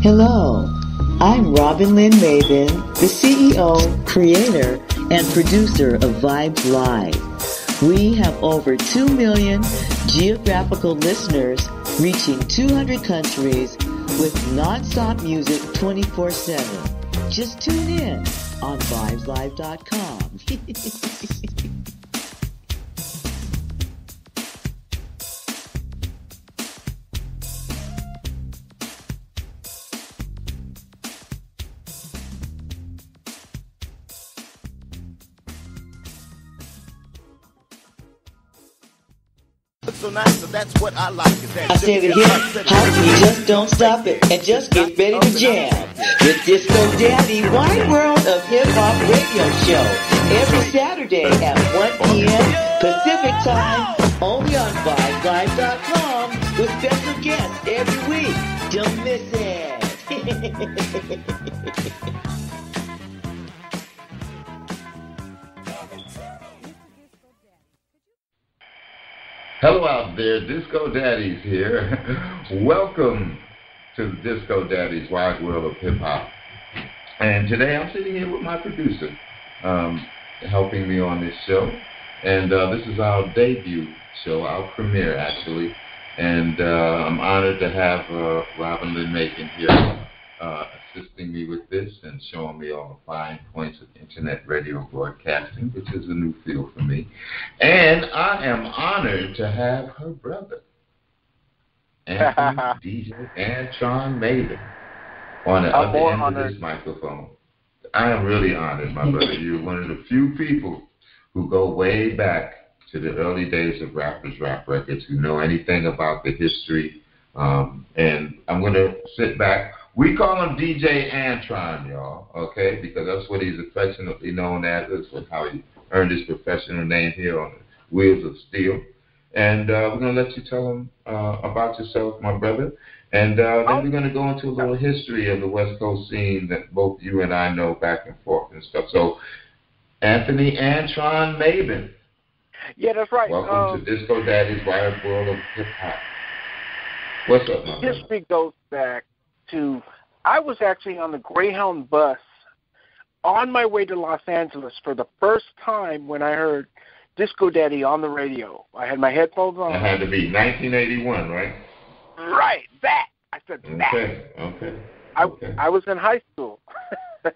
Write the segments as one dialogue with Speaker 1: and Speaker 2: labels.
Speaker 1: Hello, I'm Robin Lynn Maven, the CEO, creator, and producer of Vibes Live. We have over 2 million geographical listeners reaching 200 countries with non-stop music 24-7. Just tune in on vibeslive.com.
Speaker 2: that's what I like.
Speaker 1: I said it here, how you just don't stop it and just get ready to jam with Disco Daddy Wide World of Hip Hop Radio Show every Saturday at 1 p.m. Pacific Time only on VibesLive.com with special guests every week. Don't miss it.
Speaker 3: Hello out there, Disco Daddies here. Welcome to Disco Daddies Wide World of Hip Hop. And today I'm sitting here with my producer, um, helping me on this show. And uh, this is our debut show, our premiere actually. And uh, I'm honored to have uh, Robin Lynn Maven here uh, assisting me with this and showing me all the fine points of internet radio broadcasting, which is a new field for me. And I am honored to have her brother, Anthony DJ Antron Maven, on the
Speaker 4: I'm
Speaker 3: other end
Speaker 4: honored.
Speaker 3: of this microphone. I am really honored, my brother. You're one of the few people who go way back to the early days of Rappers Rap Records, who know anything about the history. Um, and I'm going to sit back. We call him DJ Antron, y'all, okay, because that's what he's affectionately known as. That's how he earned his professional name here on the Wheels of Steel. And uh, we're going to let you tell him uh, about yourself, my brother. And uh, then we're going to go into a little history of the West Coast scene that both you and I know back and forth and stuff. So, Anthony Antron Maven,
Speaker 4: Yeah, that's right.
Speaker 3: welcome
Speaker 4: Um,
Speaker 3: to Disco Daddy's Wild World of Hip Hop. What's up, my brother?
Speaker 4: history goes back to I was actually on the Greyhound bus on my way to Los Angeles for the first time when I heard Disco Daddy on the radio. I had my headphones on.
Speaker 3: That had to be 1981, right?
Speaker 4: Right, that. I said that.
Speaker 3: Okay, okay.
Speaker 4: I
Speaker 3: okay.
Speaker 4: I was in high school.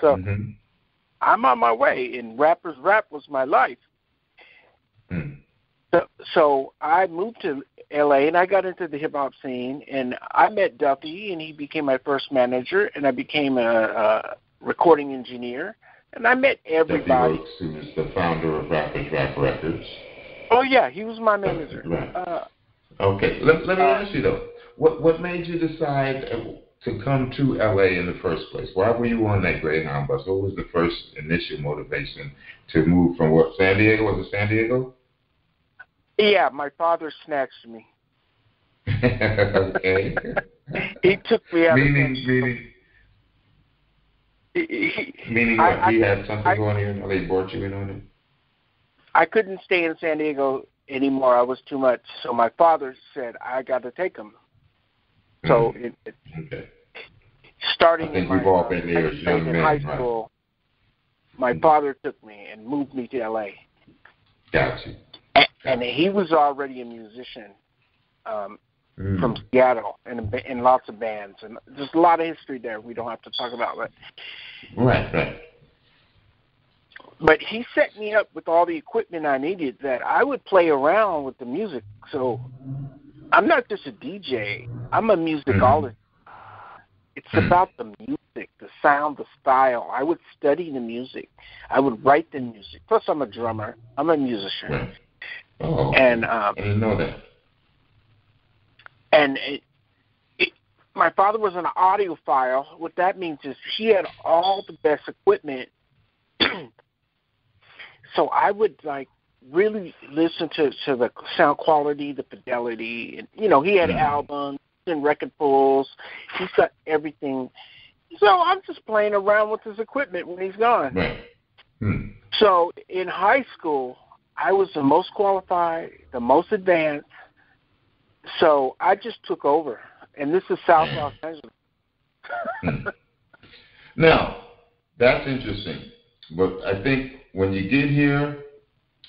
Speaker 4: so
Speaker 3: Mhm.
Speaker 4: I'm on my way and rappers rap was my life.
Speaker 3: Mm.
Speaker 4: So, so I moved to LA and I got into the hip hop scene and I met Duffy and he became my first manager and I became a, a recording engineer and I met everybody. Duffy.
Speaker 3: Rhodes, who is the founder of Rappers Rap Records.
Speaker 4: Oh yeah, he was my manager.
Speaker 3: Right.
Speaker 4: Uh,
Speaker 3: Okay, let, let me
Speaker 4: Uh,
Speaker 3: ask you though, what what made you decide to come to LA in the first place? Why were you on that Greyhound bus? What was the first initial motivation to move from what San Diego? Was it San Diego?
Speaker 4: Yeah, my father snatched me.
Speaker 3: okay.
Speaker 4: He took me out.
Speaker 3: meaning
Speaker 4: of
Speaker 3: meaning
Speaker 4: he, he,
Speaker 3: meaning
Speaker 4: I-
Speaker 3: what?
Speaker 4: I-
Speaker 3: he had something
Speaker 4: I-
Speaker 3: going on. Or they brought you in on it.
Speaker 4: I couldn't stay in San Diego anymore. I was too much. So my father said I got to take him. So mm-hmm. it, it,
Speaker 3: Okay.
Speaker 4: starting
Speaker 3: I think
Speaker 4: in my
Speaker 3: all been there as young
Speaker 4: in
Speaker 3: men,
Speaker 4: high
Speaker 3: right.
Speaker 4: school, my mm-hmm. father took me and moved me to LA.
Speaker 3: Got you.
Speaker 4: And, he was already a musician um,
Speaker 3: Mm.
Speaker 4: from Seattle and in, in lots of bands, and there's a lot of history there we don't have to talk about. But
Speaker 3: Right, right.
Speaker 4: but he set me up with all the equipment I needed that I would play around with the music. So I'm not just a DJ; I'm a musicologist. It's
Speaker 3: Mhm.
Speaker 4: about the music, the sound, the style. I would study the music. I would write the music. Plus, I'm a drummer. I'm a musician,
Speaker 3: Right. Oh,
Speaker 4: and um,
Speaker 3: I didn't know that.
Speaker 4: and it, it, my father was an audiophile. What that means is he had all the best equipment. so I would like really listen to to the sound quality, the fidelity, and you know he had
Speaker 3: Mhm.
Speaker 4: albums and record pulls. He's got everything. So I'm just playing around with his equipment when he's gone.
Speaker 3: Right. Hmm.
Speaker 4: So in high school, I was the most qualified, the most advanced. So I just took over, and this is South Los Angeles.
Speaker 3: Hmm. Now, that's interesting. But I think when you get here,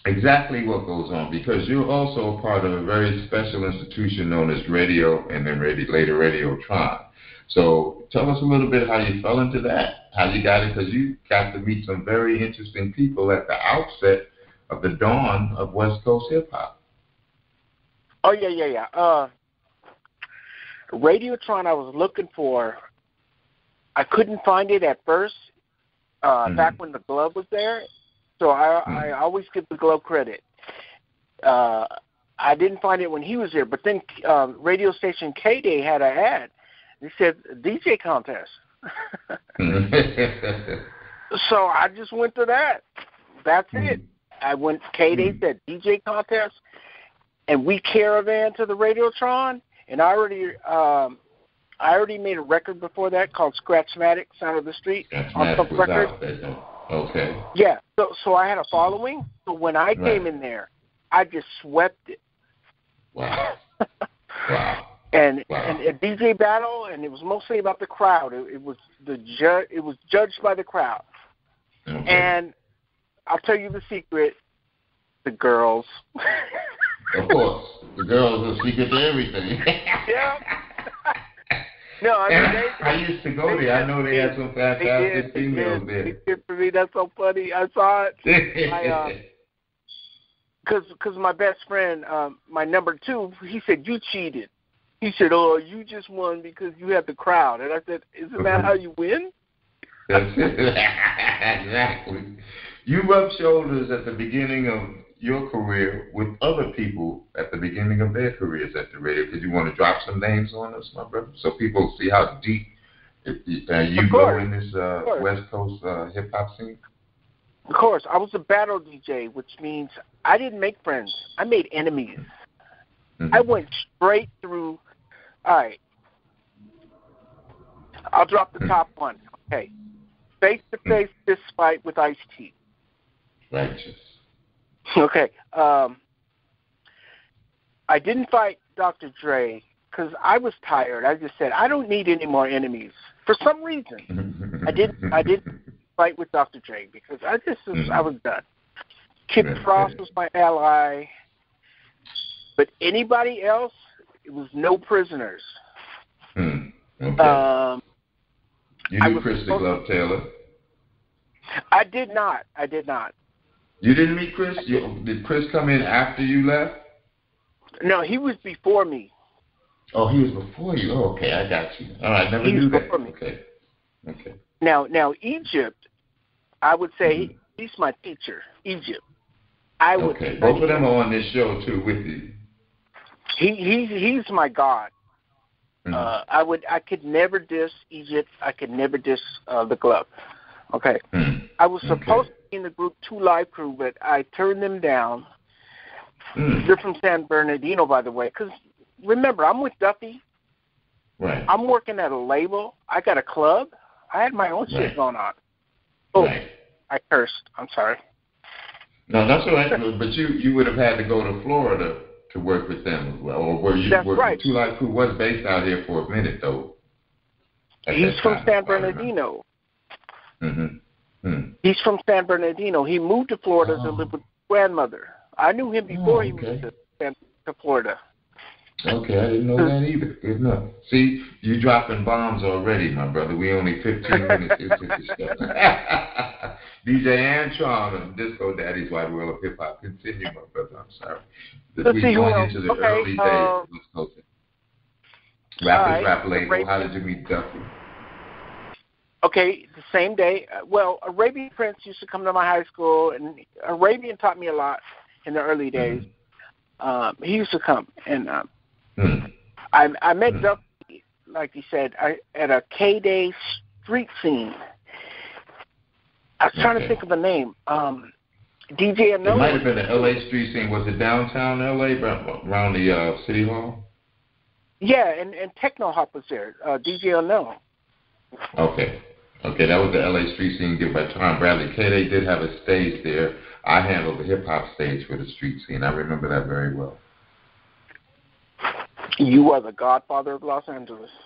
Speaker 3: exactly what goes on, because you're also a part of a very special institution known as Radio and then radio, later Radiotron. So tell us a little bit how you fell into that, how you got it, because you got to meet some very interesting people at the outset of the dawn of West Coast hip hop.
Speaker 4: Oh yeah, yeah, yeah. Uh, Radiotron, I was looking for. I couldn't find it at first, uh, mm-hmm. back when the glove was there. So I, mm-hmm. I always give the glove credit. Uh, I didn't find it when he was there, but then um, radio station K Day had an ad. They said DJ contest. so I just went to that. That's mm-hmm. it. I went K Day mm-hmm. said DJ contest, and we caravan to the Radiotron, and I already um, I already made a record before that called Scratchmatic, Sound of the Street
Speaker 3: on some record. Okay.
Speaker 4: Yeah. So so I had a following. So when I right. came in there, I just swept it.
Speaker 3: Wow. wow.
Speaker 4: And wow. and a DJ battle, and it was mostly about the crowd. It, it was the ju- It was judged by the crowd. Okay. And I'll tell you the secret: the girls.
Speaker 3: of course, the girls are secret to everything.
Speaker 4: yeah. No, I mean they,
Speaker 3: I used to go there. I know they had some fantastic females
Speaker 4: they did. there. For me, that's so funny. I saw it. I, uh, cause, cause my best friend, um, my number two, he said you cheated. He said, "Oh, you just won because you had the crowd." And I said, "Isn't that how you win?"
Speaker 3: exactly. You rub shoulders at the beginning of your career with other people at the beginning of their careers at the radio? Because you want to drop some names on us, my brother, so people see how deep uh, you go in this uh, West Coast uh, hip hop scene?
Speaker 4: Of course, I was a battle DJ, which means I didn't make friends. I made enemies. Mm-hmm. I went straight through. All right, I'll drop the mm-hmm. top one. Okay, face to face fist fight with Ice T.
Speaker 3: Righteous.
Speaker 4: Okay. Um, I didn't fight Dr. Dre because I was tired. I just said I don't need any more enemies. For some reason, I didn't. I didn't fight with Dr. Dre because I just was, I was done. Kid Frost was my ally, but anybody else, it was no prisoners.
Speaker 3: Hmm. Okay. Um, you knew Chris the Glove Taylor.
Speaker 4: I did not. I did not.
Speaker 3: You didn't meet Chris? You, did Chris come in after you left?
Speaker 4: No, he was before me.
Speaker 3: Oh, he was before you. Oh, okay, I got you. All right, never
Speaker 4: he
Speaker 3: knew
Speaker 4: that. Me.
Speaker 3: Okay, okay.
Speaker 4: Now, now Egypt, I would say mm-hmm. he's my teacher. Egypt. I would.
Speaker 3: Okay, both of them are on this show too with you.
Speaker 4: He he's he's my god. Mm-hmm. Uh, I would I could never diss Egypt. I could never diss uh, the glove. Okay.
Speaker 3: Mm-hmm.
Speaker 4: I was supposed in the group Two Live Crew, but I turned them down.
Speaker 3: Mm.
Speaker 4: They're from San Bernardino, by the way. Because remember, I'm with Duffy.
Speaker 3: Right.
Speaker 4: I'm working at a label. I got a club. I had my own right. shit going on. Oh,
Speaker 3: right.
Speaker 4: I cursed. I'm sorry.
Speaker 3: No, that's all right. but you you would have had to go to Florida to work with them as well, or were you?
Speaker 4: That's
Speaker 3: were,
Speaker 4: right.
Speaker 3: Two Live Crew was based out here for a minute though.
Speaker 4: He's from San Bernardino.
Speaker 3: Mm-hmm. Hmm.
Speaker 4: He's from San Bernardino. He moved to Florida
Speaker 3: oh.
Speaker 4: to live with grandmother. I knew him before
Speaker 3: oh, okay.
Speaker 4: he moved to, San, to Florida.
Speaker 3: Okay, I didn't know that either. Good enough. See, you dropping bombs already, my brother. We only 15 minutes into the show. DJ Antron and Disco Daddy's Wide World of Hip Hop. Continue, my brother. I'm sorry.
Speaker 4: Let's
Speaker 3: we
Speaker 4: see
Speaker 3: going into the
Speaker 4: okay,
Speaker 3: early days.
Speaker 4: um,
Speaker 3: Let's go. Rappers
Speaker 4: right,
Speaker 3: Rap Label. How did you meet Duffy?
Speaker 4: Okay, the same day. Uh, well, Arabian Prince used to come to my high school, and Arabian taught me a lot in the early days.
Speaker 3: Mm.
Speaker 4: Um, he used to come, and um,
Speaker 3: Mm.
Speaker 4: I I met
Speaker 3: Mm.
Speaker 4: Duffy, like you said, I, at a K Day street scene. I was trying
Speaker 3: Okay.
Speaker 4: to think of a name. Um, DJ
Speaker 3: It might have been the LA street scene. Was it downtown LA, around the uh, city hall?
Speaker 4: Yeah, and and Techno Hop was there. Uh, DJ Anola.
Speaker 3: Okay. Okay, that was the LA street scene given by Tom Bradley. K Day did have a stage there. I handled the hip hop stage for the street scene. I remember that very well.
Speaker 4: You are the godfather of Los Angeles.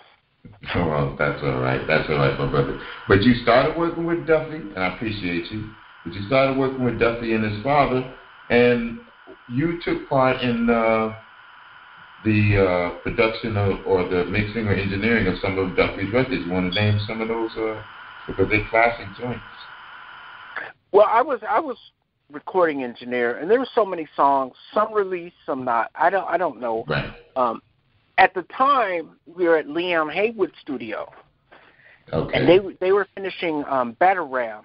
Speaker 3: Oh, well, that's all right. That's all right, my brother. But you started working with Duffy, and I appreciate you. But you started working with Duffy and his father, and you took part in uh, the uh, production of, or the mixing or engineering of some of Duffy's records. You want to name some of those uh, because they're classic joints.
Speaker 4: Well, I was I was recording engineer, and there were so many songs, some released, some not. I don't I don't know.
Speaker 3: Right.
Speaker 4: Um, at the time, we were at Leon Haywood Studio,
Speaker 3: Okay.
Speaker 4: and they they were finishing um, Battle Ram.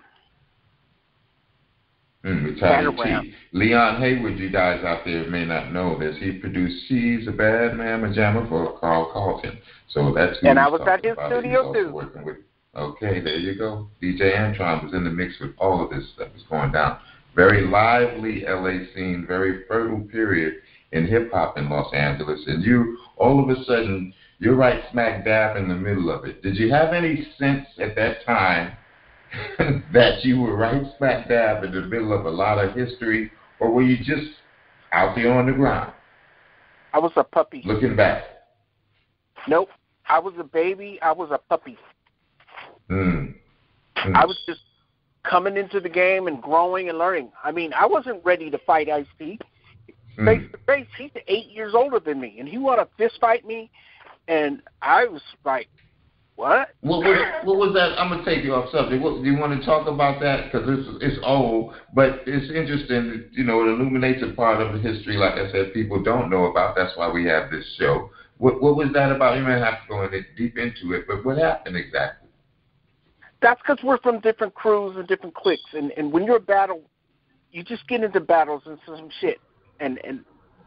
Speaker 3: Mm,
Speaker 4: Battleground.
Speaker 3: Leon Haywood, you guys out there may not know this. He produced She's a Bad Mamma Jamma for Carl Carlton. So that's who
Speaker 4: And I was at his studio, too.
Speaker 3: Working with, okay, there you go. DJ Antron was in the mix with all of this stuff that's going down. Very lively LA scene, very fertile period in hip hop in Los Angeles. And you, all of a sudden, you're right smack dab in the middle of it. Did you have any sense at that time that you were right smack dab in the middle of a lot of history, or were you just out there on the ground
Speaker 4: I was a puppy.
Speaker 3: looking back?
Speaker 4: Nope. I was a baby. I was a puppy.
Speaker 3: Mm. Mm.
Speaker 4: I was just coming into the game and growing and learning. I mean, I wasn't ready to fight Ice T
Speaker 3: Mm.
Speaker 4: face to face. He's eight years older than me, and he want to fist fight me, and I was like, "What?"
Speaker 3: What was what was that? I'm gonna take you off subject. What, do you want to talk about that? Because it's it's old, but it's interesting. You know, it illuminates a part of the history, like I said, people don't know about. That's why we have this show. What what was that about? You may have to go in deep into it, but what happened exactly?
Speaker 4: That's because we're from different crews and different cliques, and and when you're a battle, you just get into battles and some shit, and and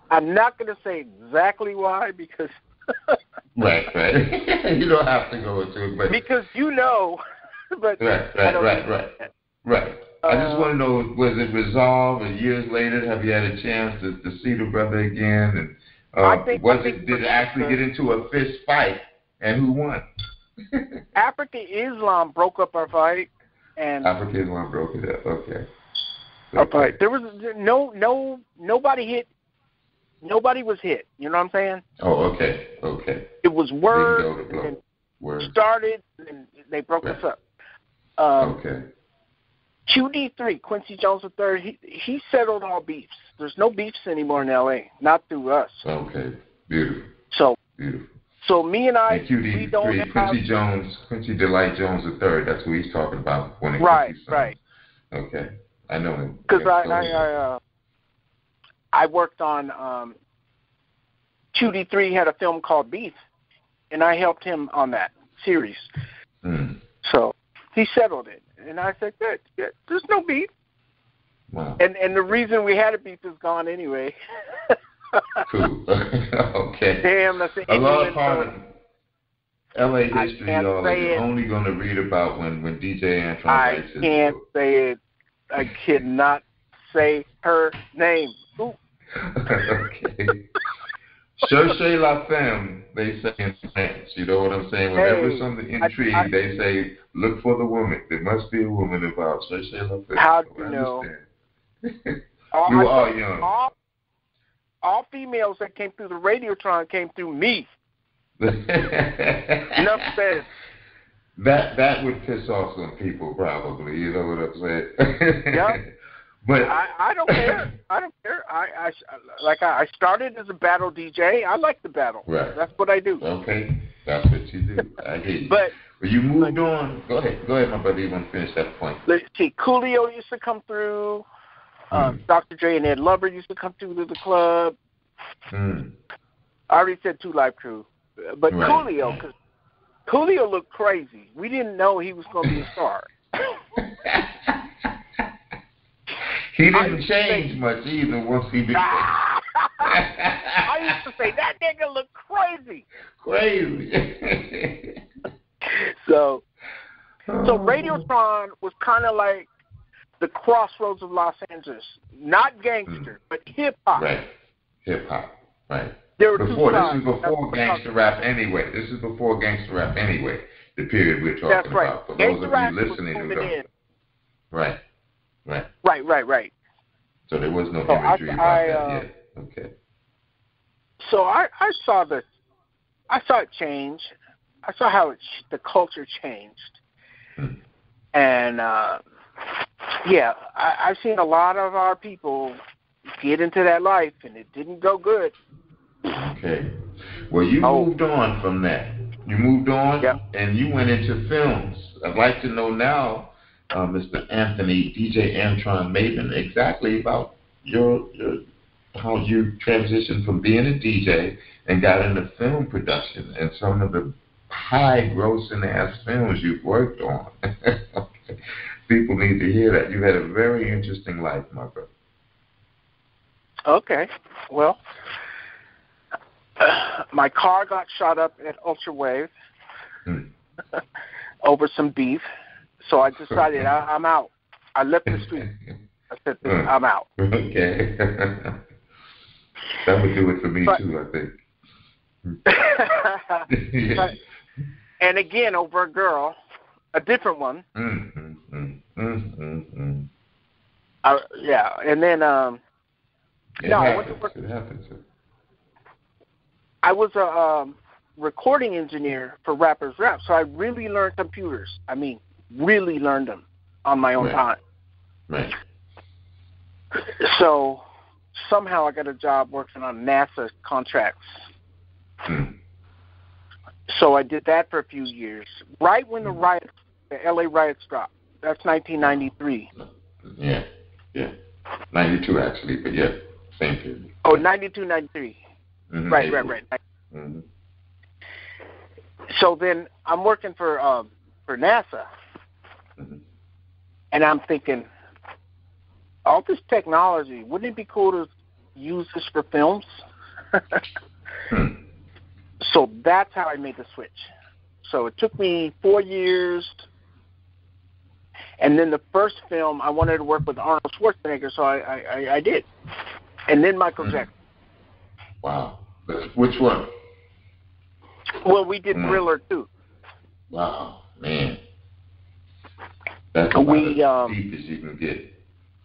Speaker 4: I'm not gonna say exactly why because
Speaker 3: Right, right. you don't have to go into it, but
Speaker 4: because you know, but
Speaker 3: Right, right, right, right, right. I just want to know, was it resolved? And years later, have you had a chance to, to see the brother again? And uh,
Speaker 4: I think-
Speaker 3: was
Speaker 4: I think
Speaker 3: it did it actually get into a fist fight? And who won?
Speaker 4: Afrika Islam broke up our fight, and
Speaker 3: Africa one broke it up. Okay.
Speaker 4: our fight. There was no no nobody hit. Nobody was hit. You know what I'm saying?
Speaker 3: Oh, okay, okay.
Speaker 4: It was word
Speaker 3: go to blow.
Speaker 4: and
Speaker 3: Word.
Speaker 4: started, and they broke
Speaker 3: Right.
Speaker 4: us up. Um,
Speaker 3: Okay.
Speaker 4: QD3, Quincy Jones III, he he settled all beefs. There's no beefs anymore in LA, not through us.
Speaker 3: Okay. Beautiful.
Speaker 4: So
Speaker 3: Beautiful.
Speaker 4: So me and I,
Speaker 3: And QD
Speaker 4: we don't
Speaker 3: three,
Speaker 4: have
Speaker 3: Quincy Jones, Quincy Delight Jones the third. That's who he's talking about when it
Speaker 4: right, right.
Speaker 3: Okay. I know him.
Speaker 4: Because I I. I, uh, I worked on um, QD3 had a film called Beef, and I helped him on that series.
Speaker 3: Hmm.
Speaker 4: So he settled it, and I said, "Good, good. There's no beef."
Speaker 3: Wow.
Speaker 4: And and the reason we had a beef is gone anyway.
Speaker 3: Cool. okay.
Speaker 4: Damn, that's the
Speaker 3: A of part of. LA history, y'all, is only going to read about when, when DJ Antron
Speaker 4: I can't
Speaker 3: book.
Speaker 4: say it. I cannot say her name.
Speaker 3: Okay. Cherchez la femme, they say in France. You know what I'm saying? Whenever
Speaker 4: Hey,
Speaker 3: something
Speaker 4: I-
Speaker 3: intrigue,
Speaker 4: I-
Speaker 3: they say, look for the woman. There must be a woman involved. Cherchez la femme.
Speaker 4: How
Speaker 3: do
Speaker 4: oh,
Speaker 3: you
Speaker 4: know?
Speaker 3: understand.
Speaker 4: All,
Speaker 3: We were
Speaker 4: I-
Speaker 3: all young.
Speaker 4: All, all females that came through the Radiotron came through me. Enough said.
Speaker 3: That that would piss off some people, probably. You know what I'm saying?
Speaker 4: Yeah.
Speaker 3: But
Speaker 4: I, I don't care. I don't care. I, I like I, I started as a battle DJ. I like the battle.
Speaker 3: Right.
Speaker 4: That's what I do.
Speaker 3: okay, that's what you do. I hear you.
Speaker 4: But
Speaker 3: But you moved on. Go ahead. Go ahead, my brother. You want to finish that point?
Speaker 4: let's see. Coolio used to come through. Um,
Speaker 3: Hmm.
Speaker 4: Dr. Dre and Ed Lover used to come through to the club.
Speaker 3: Hmm.
Speaker 4: I already said Two Live Crew, but
Speaker 3: Right.
Speaker 4: Coolio, because Coolio looked crazy. We didn't know he was going to be a star.
Speaker 3: he didn't change
Speaker 4: say-
Speaker 3: much either once he became
Speaker 4: I used to say that nigga looked crazy.
Speaker 3: crazy.
Speaker 4: So, so. Radiotron was kind of like the crossroads of Los Angeles. Not gangster, but hip hop.
Speaker 3: Right. Hip hop. Right.
Speaker 4: There
Speaker 3: Before this is before gangster rap anyway. This is before gangster rap anyway. The period we're talking
Speaker 4: That's right.
Speaker 3: about. For
Speaker 4: Gangsta
Speaker 3: those of you listening who don't.
Speaker 4: in.
Speaker 3: Right. Right.
Speaker 4: Right, right, right.
Speaker 3: So there was no
Speaker 4: So I-
Speaker 3: imagery about
Speaker 4: I,
Speaker 3: that
Speaker 4: uh,
Speaker 3: yet. Okay.
Speaker 4: So I, I saw the, I saw it change. I saw how it, the culture changed,
Speaker 3: Hmm.
Speaker 4: and uh, yeah, I, I've seen a lot of our people get into that life, and it didn't go good.
Speaker 3: Okay. Well, you
Speaker 4: Oh.
Speaker 3: moved on from that. You moved on,
Speaker 4: Yep.
Speaker 3: and you went into films. I'd like to know now, uh, Mr. Anthony DJ Antron Maven, exactly about your, your how you transitioned from being a DJ and got into film production and some of the high grossing ass films you've worked on. People need to hear that. You had a very interesting life, my brother.
Speaker 4: Okay, well, my car got shot up at Ultra Wave
Speaker 3: Hmm.
Speaker 4: over some beef, so I decided I, I'm out. I left the street. I said. I'm out.
Speaker 3: Okay. that would do it for me
Speaker 4: But-
Speaker 3: too, I think.
Speaker 4: But- and again, over a girl, a different one.
Speaker 3: Mm, mm, mm, mm, mm, mm.
Speaker 4: Uh, yeah, and then um,
Speaker 3: It
Speaker 4: No, I went
Speaker 3: happens.
Speaker 4: to work-
Speaker 3: It happens.
Speaker 4: I was a um, recording engineer for Rappers Rap, so I really learned computers. I mean, really learned them on my own
Speaker 3: Right.
Speaker 4: time.
Speaker 3: Right.
Speaker 4: So somehow I got a job working on NASA contracts.
Speaker 3: Mm.
Speaker 4: So I did that for a few years. Right when the riots, the LA riots dropped. That's 1993.
Speaker 3: Yeah. Yeah. 92 actually, but yeah, same period.
Speaker 4: Oh, 92, 93.
Speaker 3: Mhm.
Speaker 4: Right, right, right.
Speaker 3: Mhm.
Speaker 4: So then I'm working for um, for NASA,
Speaker 3: Mhm.
Speaker 4: and I'm thinking, all this technology, wouldn't it be cool to use this for films?
Speaker 3: Hmm.
Speaker 4: so that's how I made the switch. So it took me four years, and then the first film I wanted to work with Arnold Schwarzenegger, so I I, I, I did, and then Michael
Speaker 3: Mhm.
Speaker 4: Jackson.
Speaker 3: Wow. Which one?
Speaker 4: Well, we did
Speaker 3: Mm.
Speaker 4: Thriller too.
Speaker 3: Wow, man. That's about
Speaker 4: We,
Speaker 3: as
Speaker 4: um,
Speaker 3: deep as you can get.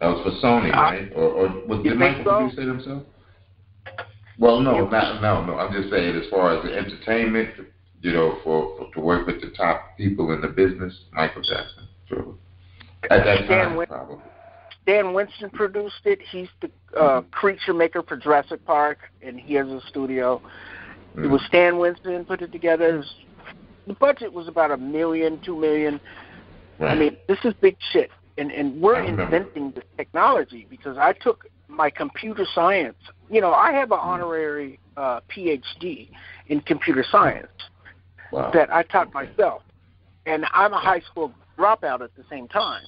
Speaker 3: That was for Sony,
Speaker 4: Uh,
Speaker 3: right? Or, or was did Michael
Speaker 4: so?
Speaker 3: produce it himself? Well, no, not no, no. I'm just saying, as far as the entertainment, you know, for, for to work with the top people in the business, Michael Jackson, sure. At that
Speaker 4: Dan
Speaker 3: time,
Speaker 4: Win-
Speaker 3: probably.
Speaker 4: Stan Winston produced it. He's the uh, creature maker for Jurassic Park, and he has a studio. It
Speaker 3: Mm.
Speaker 4: was Stan Winston put it together. It was, the budget was about a million, two million.
Speaker 3: Right.
Speaker 4: I mean, this is big shit, and and we're inventing this technology because I took my computer science. You know, I have an honorary uh, PhD in computer science
Speaker 3: wow.
Speaker 4: that I taught myself, and I'm a high school dropout at the same time.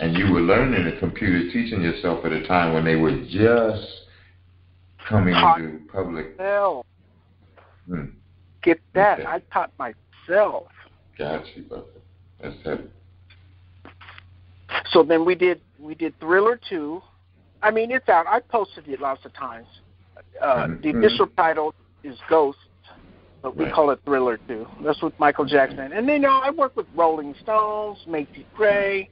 Speaker 3: and you were learning the computer, teaching yourself at a time when they were just coming
Speaker 4: Hot.
Speaker 3: into public.
Speaker 4: Hell,
Speaker 3: Hmm.
Speaker 4: get that?
Speaker 3: Okay.
Speaker 4: I taught myself.
Speaker 3: Got you, brother. That's heavy.
Speaker 4: So then we did we did Thriller two. I mean, it's out. I posted it lots of times. Uh,
Speaker 3: Mhm.
Speaker 4: The official title is Ghost, but we
Speaker 3: Right.
Speaker 4: call it Thriller two. That's with Michael Jackson. And then you know, I work with Rolling Stones, Macy Gray,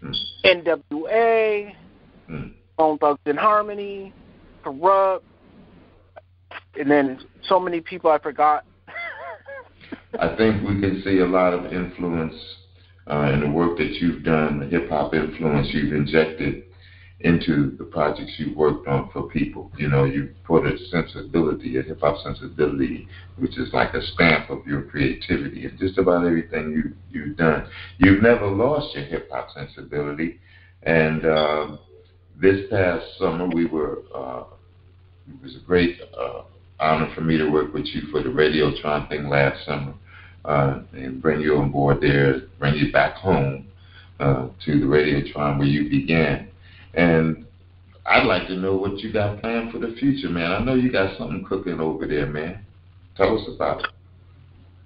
Speaker 3: Hmm.
Speaker 4: NWA,
Speaker 3: Hmm.
Speaker 4: Bone Thugs and Harmony, Kurupt, and then so many people I forgot.
Speaker 3: I think we can see a lot of influence uh, in the work that you've done, the hip hop influence you've injected into the projects you've worked on for people. You know, you put a sensibility, a hip hop sensibility, which is like a stamp of your creativity and just about everything you you've done. You've never lost your hip hop sensibility, and um, this past summer we were. Uh, it was a great uh, honor for me to work with you for the Radiotron thing last summer uh, and bring you on board there, bring you back home uh, to the Radiotron where you began. And I'd like to know what you got planned for the future, man. I know you got something cooking over there, man. Tell us about it.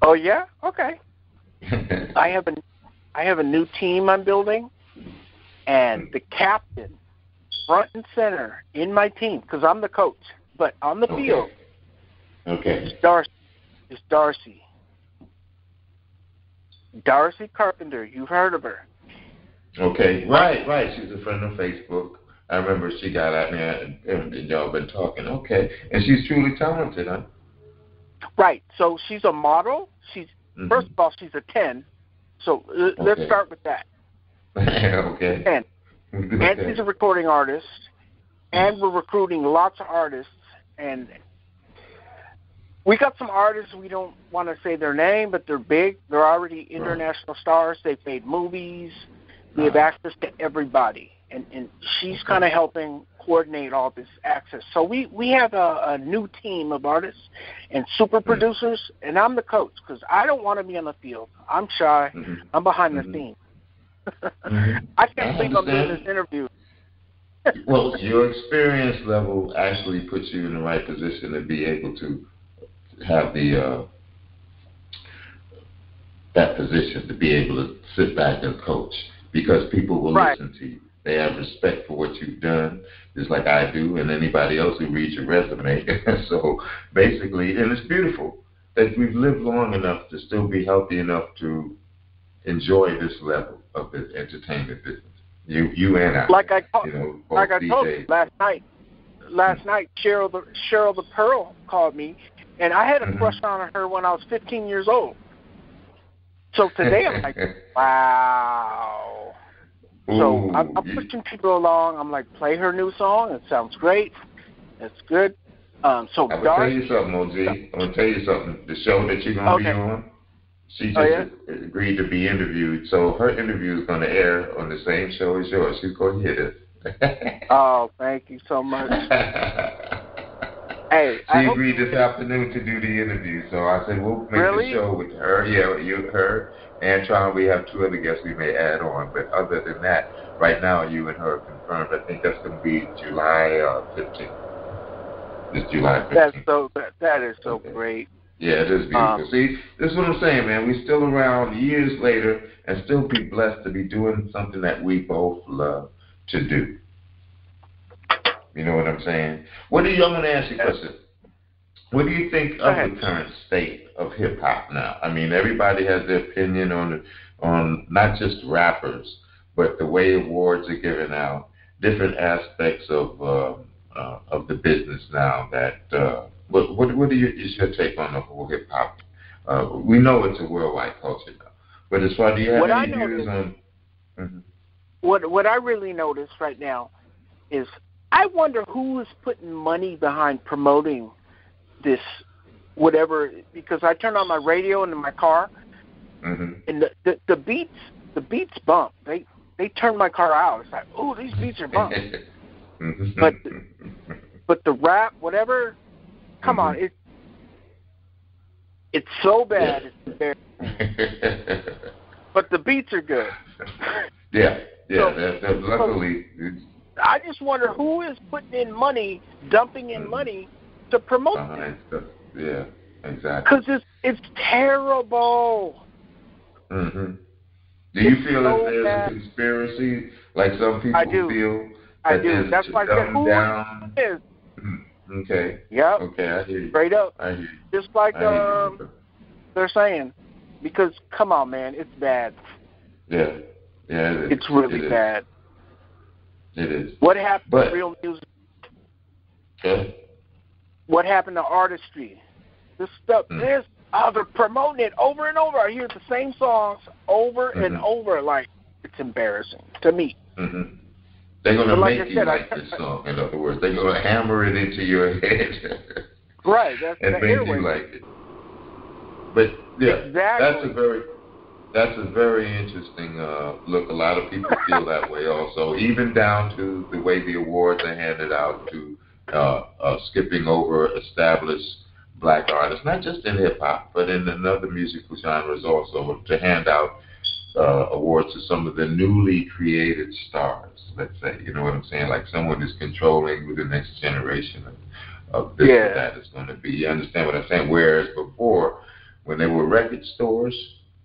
Speaker 4: oh yeah, okay. I have a I have a new team I'm building, and the captain, front and center in my team, because I'm the coach, but on the
Speaker 3: Okay.
Speaker 4: field
Speaker 3: okay.
Speaker 4: is Darcy. Is Darcy. Darcy Carpenter. You've heard of her.
Speaker 3: Okay. Right, right. She's a friend on Facebook. I remember she got out there and, and, and y'all been talking. Okay. And she's truly talented, huh?
Speaker 4: Right. So she's a model. She's
Speaker 3: Mhm.
Speaker 4: first of all, she's a ten. So uh, let's start with that.
Speaker 3: okay.
Speaker 4: Ten. And she's a recording artist. And we're recruiting lots of artists. And we got some artists. We don't want to say their name, but they're big. They're already international stars. They've made movies. They have access to everybody. And and she's
Speaker 3: Okay.
Speaker 4: kind of helping coordinate all this access. So we we have a, a new team of artists and super
Speaker 3: Mm.
Speaker 4: producers, and I'm the coach because I don't want to be on the field. I'm shy.
Speaker 3: Mhm.
Speaker 4: I'm behind
Speaker 3: Mhm.
Speaker 4: the scenes. I can't
Speaker 3: I
Speaker 4: believe I'm doing this interview.
Speaker 3: Well, your experience level actually puts you in the right position to be able to have the uh, that position to be able to sit back and coach because people will
Speaker 4: Right.
Speaker 3: listen to you. They have respect for what you've done, just like I do, and anybody else who reads your resume. so basically, and it's beautiful that we've lived long enough to still be healthy enough to enjoy this level of the entertainment business. You, you and I.
Speaker 4: Like I told,
Speaker 3: you know,
Speaker 4: like I told you last night. Last night, Cheryl the Cheryl the Pearl called me, and I had a
Speaker 3: Mhm.
Speaker 4: crush on her when I was 15 years old. So today I'm like, wow. So I'm, I'm pushing people along. I'm like, play her new song. It sounds great. It's good. Um, so
Speaker 3: I will
Speaker 4: dark.
Speaker 3: tell you something, OG. I'm gonna tell you something. The show that you're gonna be on, she just
Speaker 4: Oh, yeah?
Speaker 3: agreed to be interviewed. So her interview is gonna air on the same show as yours. She's gonna hear this.
Speaker 4: Oh, thank you so much. Hey,
Speaker 3: she
Speaker 4: I
Speaker 3: agreed this afternoon to do the interview. So I said we'll make
Speaker 4: Really?
Speaker 3: the show with her. Yeah, you, her, Antron. We have two other guests we may add on, but other than that, right now you and her are confirmed. I think that's gonna be July uh, 15th. This July 15th.
Speaker 4: That's so that, that is so
Speaker 3: Okay.
Speaker 4: great.
Speaker 3: Yeah, it is beautiful.
Speaker 4: Um,
Speaker 3: See, this is what I'm saying, man. We're still around years later and still be blessed to be doing something that we both love to do. You know what I'm saying? What do you? I'm going to ask you a question. What do you think of the current state of hip hop now? I mean, everybody has their opinion on on not just rappers, but the way awards are given out, different aspects of uh, uh, of the business now. That uh, what what what are you, is your take on the whole hip hop? Uh, we know it's a worldwide culture now, but as far do you have
Speaker 4: What I
Speaker 3: any views on? Mhm.
Speaker 4: what what I really notice right now is I wonder who is putting money behind promoting this whatever because I turn on my radio in my car
Speaker 3: Mhm.
Speaker 4: and the the, the beats the beats bump. They they turn my car out. It's like, oh, these beats are bump.
Speaker 3: Mhm.
Speaker 4: But- but the rap, whatever, come on,
Speaker 3: Mhm.
Speaker 4: it it's so bad. It's embarrassing. But the beats are good.
Speaker 3: yeah, yeah.
Speaker 4: So-
Speaker 3: that, that, luckily,
Speaker 4: I just wonder who is putting in money, dumping in
Speaker 3: Mhm.
Speaker 4: money to promote
Speaker 3: behind. Yeah, exactly.
Speaker 4: Because it's it's terrible.
Speaker 3: Mm-hmm. Do you
Speaker 4: It's
Speaker 3: feel
Speaker 4: so
Speaker 3: that there's
Speaker 4: bad.
Speaker 3: a conspiracy, like some people
Speaker 4: I do.
Speaker 3: feel?
Speaker 4: I do. That's why I said who
Speaker 3: down.
Speaker 4: is.
Speaker 3: Mhm. Okay.
Speaker 4: Yep.
Speaker 3: Okay, I hear you.
Speaker 4: Straight up,
Speaker 3: I hear you.
Speaker 4: just like um they're saying. Because come on, man, it's bad.
Speaker 3: Yeah. Yeah, it is.
Speaker 4: It's really
Speaker 3: It
Speaker 4: bad.
Speaker 3: It is.
Speaker 4: What happened
Speaker 3: But-
Speaker 4: to real music?
Speaker 3: Okay.
Speaker 4: What happened to artistry? This stuff,
Speaker 3: Mm.
Speaker 4: this, oh, they're promoting it over and over. I hear the same songs over and
Speaker 3: Mhm.
Speaker 4: over. Like it's embarrassing to me.
Speaker 3: hmm They're gonna
Speaker 4: like
Speaker 3: make
Speaker 4: I
Speaker 3: you
Speaker 4: said, I-
Speaker 3: like this song. In other words, they're gonna hammer it into your head.
Speaker 4: Right. That's
Speaker 3: and make you like it. But yeah,
Speaker 4: Exactly.
Speaker 3: that's a very that's a very interesting uh, look. A lot of people feel that way also, even down to the way the awards are handed out to uh, uh, skipping over established black artists, not just in hip hop, but in another musical genres also, to hand out uh, awards to some of the newly created stars. Let's say, you know what I'm saying? Like someone is controlling who the next generation of, of this
Speaker 4: Yeah.
Speaker 3: or that is going to be. You understand what I'm saying? Whereas before, when there were record stores,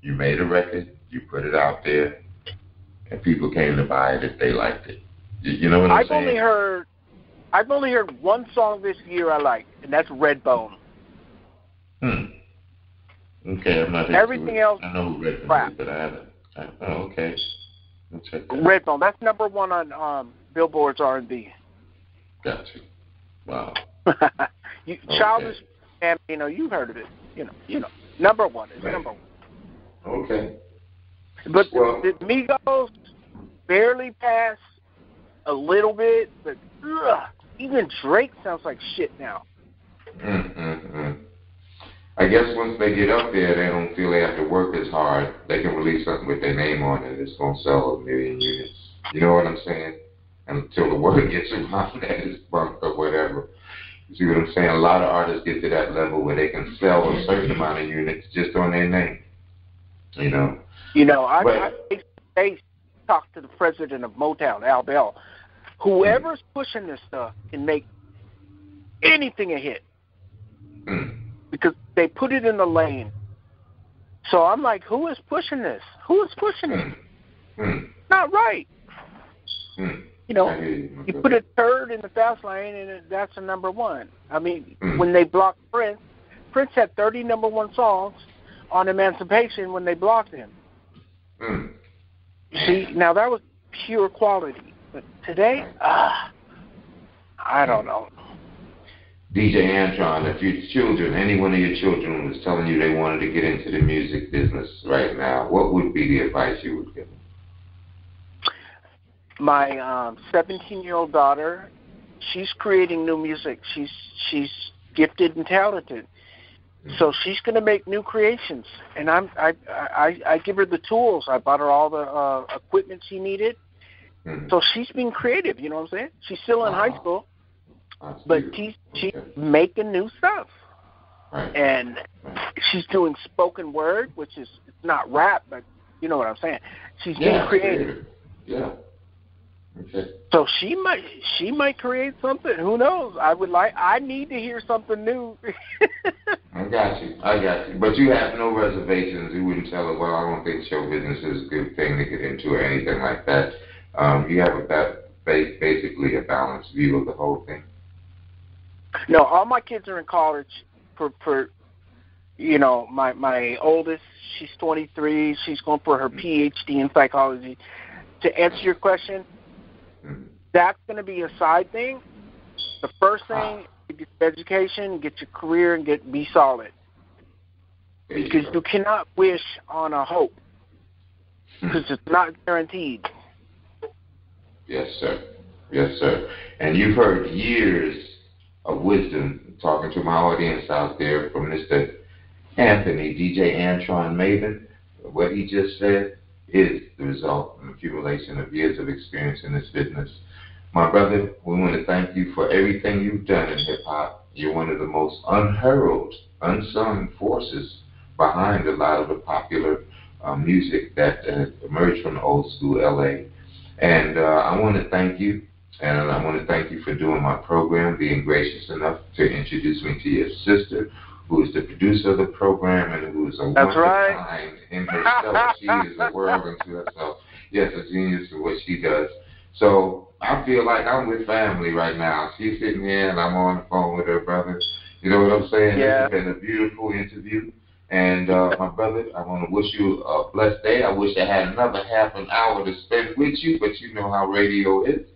Speaker 3: you made a record, you put it out there, and people came to buy it if they liked it. You, you know what I'm saying?
Speaker 4: I've only heard I've only heard one song this year I like, and that's Redbone.
Speaker 3: Hmm. Okay, I'm not.
Speaker 4: Everything else
Speaker 3: I know who Redmond
Speaker 4: crap.
Speaker 3: but I haven't. I, oh, okay. That.
Speaker 4: Redbone. That's number one on um, Billboard's R and B.
Speaker 3: Got you. Wow.
Speaker 4: you, Childish and you know you've heard of it. You know, you know, number one is
Speaker 3: Right.
Speaker 4: number one.
Speaker 3: Okay.
Speaker 4: But
Speaker 3: Well-
Speaker 4: the, the Migos barely pass a little bit, but ugh, even Drake sounds like shit now.
Speaker 3: Mm-mm-mm. I guess once they get up there, they don't feel they have to work as hard. They can release something with their name on it. It's gonna sell a million units. You know what I'm saying? Until the word gets around that it's bunked or whatever. You see what I'm saying? A lot of artists get to that level where they can sell a certain amount of units just on their name. You know?
Speaker 4: You know, I,
Speaker 3: But-
Speaker 4: I to talked to the president of Motown, Al Bell. Whoever's pushing this stuff can make anything a hit because they put it in the lane. So I'm like, who is pushing this? Who is pushing it? Not right. You know,
Speaker 3: you, my
Speaker 4: you
Speaker 3: brother.
Speaker 4: put a third in the fast lane, and that's a number one. I mean,
Speaker 3: Mm.
Speaker 4: when they blocked Prince, Prince had 30 number one songs on Emancipation when they blocked him.
Speaker 3: Mm.
Speaker 4: See, now that was pure quality, but today, ah, I don't know.
Speaker 3: DJ Antron, if your children, any one of your children was telling you they wanted to get into the music business right now, what would be the advice you would give them?
Speaker 4: My um 17 year old daughter, she's creating new music. She's she's gifted and talented. So she's going to make new creations, and I'm I, I I give her the tools. I bought her all the uh, equipment she needed,
Speaker 3: Mm.
Speaker 4: so she's being creative. You know what I'm saying? She's still in high school, but she's she's
Speaker 3: Okay.
Speaker 4: making new stuff,
Speaker 3: Right.
Speaker 4: and
Speaker 3: Right.
Speaker 4: she's doing spoken word, which is it's not rap, but you know what I'm saying. She's being
Speaker 3: Yeah,
Speaker 4: creative.
Speaker 3: Yeah. Okay.
Speaker 4: So she might she might create something. Who knows? I would like I need to hear something new.
Speaker 3: I got you. I got you. But you have no reservations. You wouldn't tell her, well, I don't think show business is a good thing to get into or anything like that. Um, you have a ba- ba- basically a balanced view of the whole thing.
Speaker 4: no, all my kids are in college for for you know, my my oldest, she's 23, she's going for her PhD in psychology. To answer your question,
Speaker 3: Mm.
Speaker 4: that's going to be a side thing. The first thing, get your education, get your career, and get be solid.
Speaker 3: There
Speaker 4: Because you cannot wish on a hope, because it's not guaranteed.
Speaker 3: Yes, sir. Yes, sir. And you've heard years of wisdom talking to my audience out there from Mr. Anthony, DJ Antron Maven. What he just said is the result and accumulation of years of experience in this business. My brother, we want to thank you for everything you've done in hip hop. You're one of the most unheralded, unsung forces behind a lot of the popular uh, music that uh, emerged from old school LA. And uh, I want to thank you, and I want to thank you for doing my program, being gracious enough to introduce me to your sister, who is the producer of the program and who is a
Speaker 4: That's
Speaker 3: one
Speaker 4: right.
Speaker 3: kind in herself. she is a world unto herself. Yes, a genius in what she does. So I feel like I'm with family right now. She's sitting here and I'm on the phone with her brother. You know what I'm saying?
Speaker 4: Yeah.
Speaker 3: Has been a beautiful interview. And uh, my brother, I want to wish you a blessed day. I wish I had another half an hour to spend with you, but you know how radio is.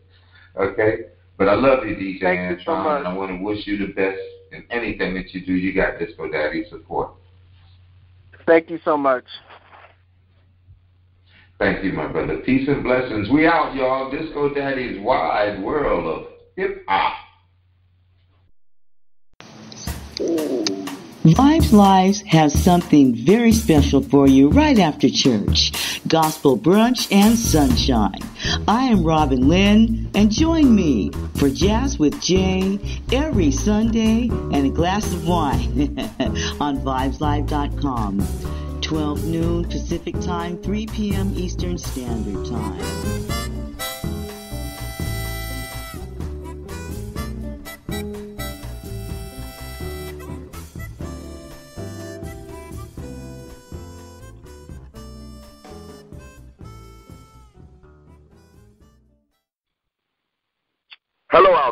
Speaker 3: Okay? But I love you, DJ
Speaker 4: Thank you so much.
Speaker 3: and I want to wish you the best in anything that you do. You got Disco Daddy support.
Speaker 4: Thank you so much.
Speaker 3: Thank you, my brother. Peace and blessings. We out, y'all. Disco Daddy's wide world of hip hop.
Speaker 1: Vibes Lives has something very special for you right after church. Gospel brunch and sunshine. I am Robin Lynn and join me for Jazz with Jay every Sunday and a glass of wine on vibeslive.com. 12 noon Pacific Time, 3 p.m. Eastern Standard Time.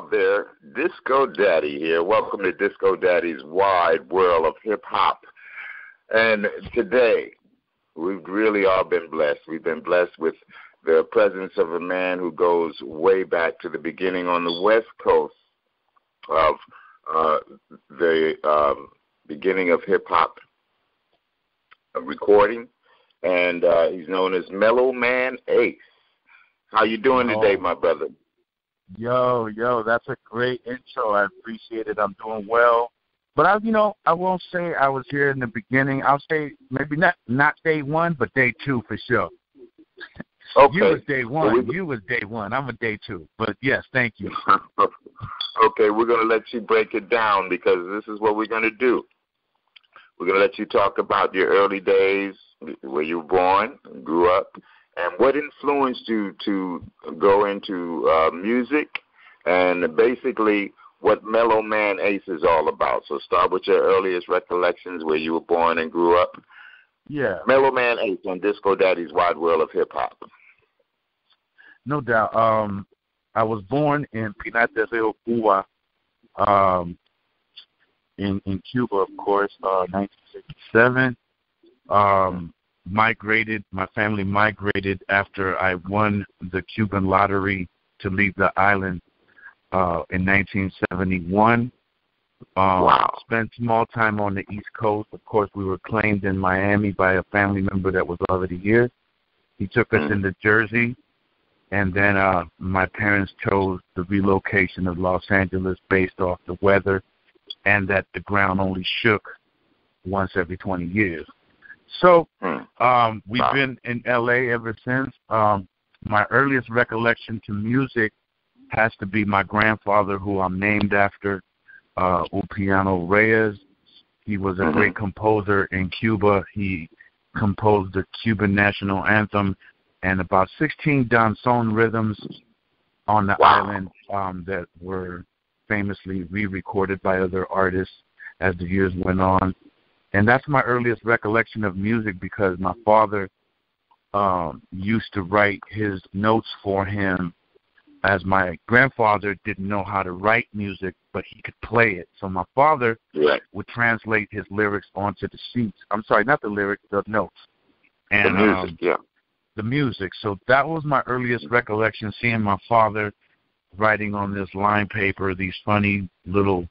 Speaker 5: Out there, Disco Daddy here. Welcome to Disco Daddy's wide world of hip hop. And today, we've really all been blessed. We've been blessed with the presence of a man who goes way back to the beginning on the West Coast of uh, the um,
Speaker 3: beginning of hip hop recording, and uh, he's known as Mellow Man Ace. How you doing
Speaker 6: Oh.
Speaker 3: today, my brother?
Speaker 6: Yo, yo, that's a great intro. I appreciate it. I'm doing well. But I, you know, I won't say I was here in the beginning. I'll say maybe not not day one, but day two for sure.
Speaker 3: Okay.
Speaker 6: You was day one.
Speaker 3: We-
Speaker 6: you was day one. I'm a day two. But yes, thank you.
Speaker 3: okay, we're going to let you break it down because this is what we're going to do. We're going to let you talk about your early days, where you were born, grew up, and what influenced you to go into uh, music, and basically what Mellow Man Ace is all about. So start with your earliest recollections, where you were born and grew up.
Speaker 6: Yeah,
Speaker 3: Mellow Man Ace on Disco Daddy's Wide World of Hip Hop.
Speaker 6: no doubt. Um, I was born in Pinar del Rio, Cuba, um, in in Cuba, of course, uh, 1967. Um, migrated. My family migrated after I won the Cuban lottery to leave the island uh, in 1971. Um,
Speaker 3: Wow.
Speaker 6: Spent small time on the East Coast. Of course, we were claimed in Miami by a family member that was already here. He took us
Speaker 3: Mm.
Speaker 6: into Jersey, and then uh, my parents chose the relocation of Los Angeles based off the weather and that the ground only shook once every 20 years. So
Speaker 3: Hmm.
Speaker 6: um, we've
Speaker 3: Wow.
Speaker 6: been in LA ever since. Um, my earliest recollection to music has to be my grandfather, who I'm named after, uh, Ulpiano Reyes. He was a
Speaker 3: Mhm.
Speaker 6: great composer in Cuba. He composed the Cuban national anthem and about 16 danzón rhythms on the
Speaker 3: Wow.
Speaker 6: island um, that were famously re-recorded by other artists as the years went on and that's my earliest recollection of music because my father um used to write his notes for him as my grandfather didn't know how to write music but he could play it so my father
Speaker 3: Right.
Speaker 6: would translate his lyrics onto the sheets i'm sorry not the lyrics the notes and
Speaker 3: the music,
Speaker 6: um,
Speaker 3: yeah.
Speaker 6: the music so that was my earliest recollection seeing my father writing on this line paper these funny little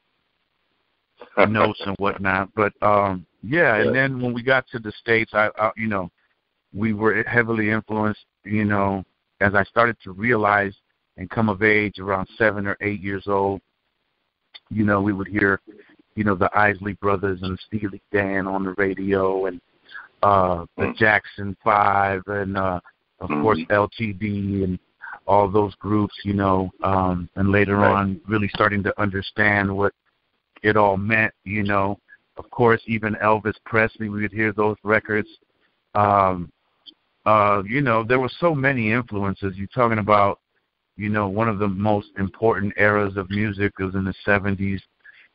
Speaker 6: notes and whatnot. But um yeah,
Speaker 3: Yeah.
Speaker 6: and then when we got to the states, I, I you know we were heavily influenced. You know, as I started to realize and come of age around seven or eight years old, you know, we would hear, you know, the Isley Brothers and Steely Dan on the radio, and uh the
Speaker 3: Mm.
Speaker 6: Jackson Five, and uh of
Speaker 3: Mhm.
Speaker 6: course LTD and all those groups, you know, um, and later
Speaker 3: Right.
Speaker 6: on really starting to understand what it all meant, you know. Of course, even Elvis Presley, we would hear those records. Um, uh, you know, there were so many influences. You're talking about, you know, one of the most important eras of music was in the 70s,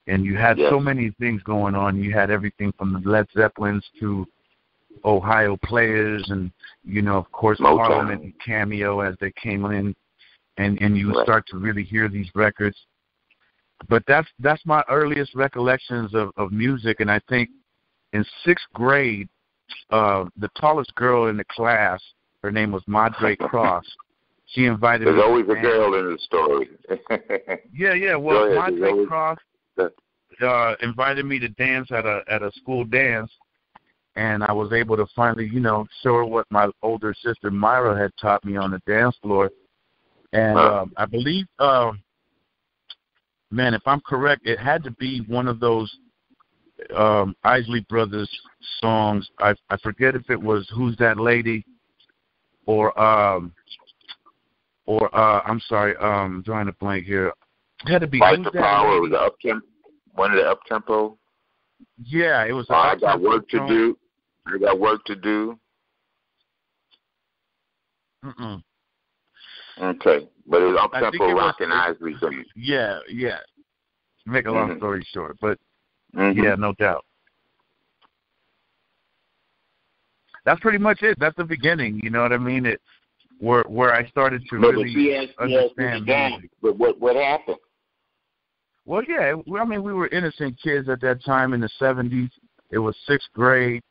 Speaker 6: and you had
Speaker 3: Yes.
Speaker 6: so many things going on. You had everything from the Led Zeppelins to Ohio players, and you know, of course,
Speaker 3: Motown.
Speaker 6: Parliament and Cameo as they came in, and and you
Speaker 3: Right.
Speaker 6: start to really hear these records but that's that's my earliest recollections of of music. And i think in sixth grade uh the tallest girl in the class her name was madre cross. She invited
Speaker 3: There's always a girl in the story.
Speaker 6: yeah yeah well
Speaker 3: ahead,
Speaker 6: madre
Speaker 3: always-
Speaker 6: cross uh invited me to dance at a at a school dance and i was able to finally you know show her what my older sister myra had taught me on the dance floor. And um i believe um man, if I'm correct, it had to be one of those um Isley Brothers songs. I I forget if it was Who's That Lady or um or uh I'm sorry, um drawing a blank here. It had to be
Speaker 3: Fight the
Speaker 6: That
Speaker 3: Power was
Speaker 6: Lady?
Speaker 3: the up tempo, one of the up tempo.
Speaker 6: Yeah, it was
Speaker 3: Oh, I got work to
Speaker 6: song.
Speaker 3: do. I got work to do.
Speaker 6: Mm-mm.
Speaker 3: Okay, but it was up tempo
Speaker 6: was-
Speaker 3: rocking Isley singing.
Speaker 6: Yeah, yeah. Make a long
Speaker 3: Mhm.
Speaker 6: story short, but
Speaker 3: Mhm.
Speaker 6: yeah, no doubt. That's pretty much it. That's the beginning. You know what I mean? It where where I started to
Speaker 3: No,
Speaker 6: really
Speaker 3: she asked, she asked
Speaker 6: understand
Speaker 3: dance.
Speaker 6: music.
Speaker 3: But what what happened?
Speaker 6: Well, yeah. I mean, we were innocent kids at that time in the '70s. It was sixth grade,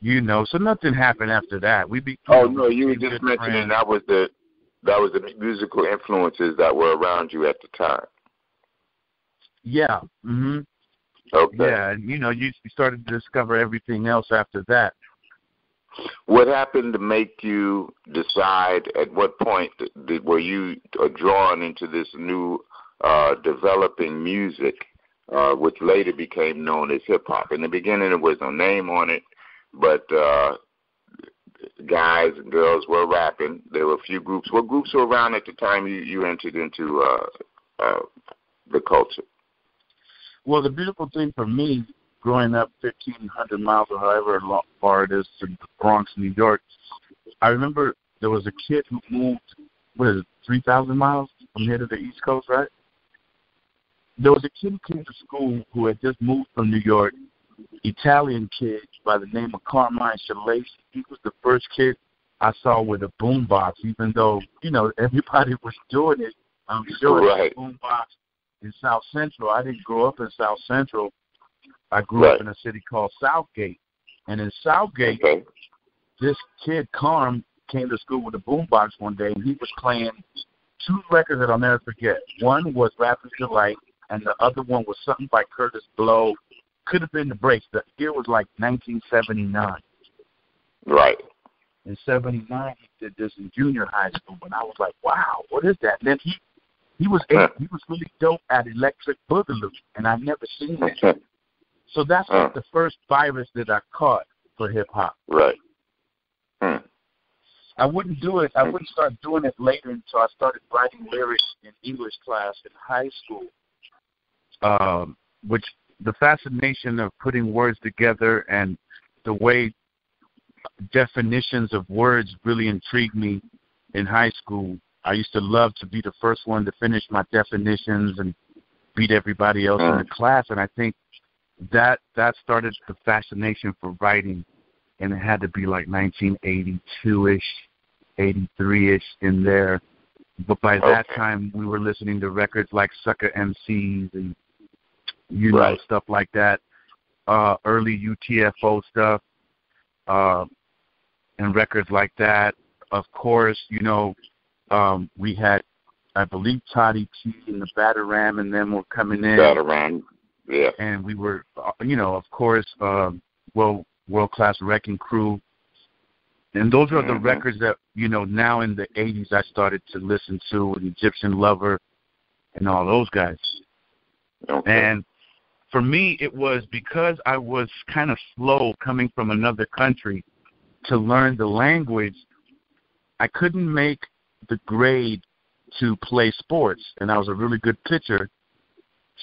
Speaker 6: you know, so nothing happened after that. We be.
Speaker 3: Oh
Speaker 6: know,
Speaker 3: no, you were just mentioning
Speaker 6: friends.
Speaker 3: that was the that was the musical influences that were around you at the time.
Speaker 6: Yeah. Mhm.
Speaker 5: Okay.
Speaker 6: Yeah, and you know, you, started to discover everything else after that.
Speaker 5: What happened to make you decide? At what point did, were you uh, drawn into this new uh, developing music, uh, which later became known as hip hop? In the beginning, there was no name on it, but uh, guys and girls were rapping. There were a few groups. What groups were around at the time you, you entered into uh, uh, the culture?
Speaker 6: Well, the beautiful thing for me, growing up 1,500 miles or however far it is to the Bronx, New York, I remember there was a kid who moved, what is it, 3,000 miles from here to the East Coast, right? There was a kid who came to school who had just moved from New York, Italian kid by the name of Carmine Shalais. He was the first kid I saw with a boombox, even though, you know, everybody was doing it. I'm sure
Speaker 5: right.
Speaker 6: boombox in South Central. I didn't grow up in South Central. I grew
Speaker 5: right.
Speaker 6: up in a city called Southgate. And in Southgate,
Speaker 5: okay.
Speaker 6: this kid, Carm, came to school with a boombox one day, and he was playing two records that I'll never forget. One was Rapper's Delight, and the other one was something by Kurtis Blow. Could have been the break. The year was like 1979.
Speaker 5: Right.
Speaker 6: In 79, he did this in junior high school, and I was like, wow, what is that? And then he he was he was really dope at Electric Boogaloo, and I've never seen it. So that's
Speaker 5: Huh.
Speaker 6: like the first virus that I caught for hip hop.
Speaker 5: right. Hmm.
Speaker 6: I wouldn't do it. I wouldn't start doing it later until I started writing lyrics in English class in high school. Um, which the fascination of putting words together and the way definitions of words really intrigued me in high school. I used to love to be the first one to finish my definitions and beat everybody else in the class, and I think that that started the fascination for writing, and it had to be like 1982ish, 83ish in there. But by that time, we were listening to records like Sucker MCs and you know
Speaker 5: Right.
Speaker 6: stuff like that, uh, early UTFO stuff, uh, and records like that. Of course, you know, um, we had, I believe, Toddy Tee and the Batterram, and them were coming in
Speaker 5: around. Yeah.
Speaker 6: and we were, uh, you know, of course, um, well, world class wrecking crew, and those are the
Speaker 5: Mhm.
Speaker 6: records that you know now in the '80s I started to listen to, and Egyptian Lover, and all those guys.
Speaker 5: Okay.
Speaker 6: And for me, it was because I was kind of slow coming from another country to learn the language. I couldn't make the grade to play sports, and I was a really good pitcher.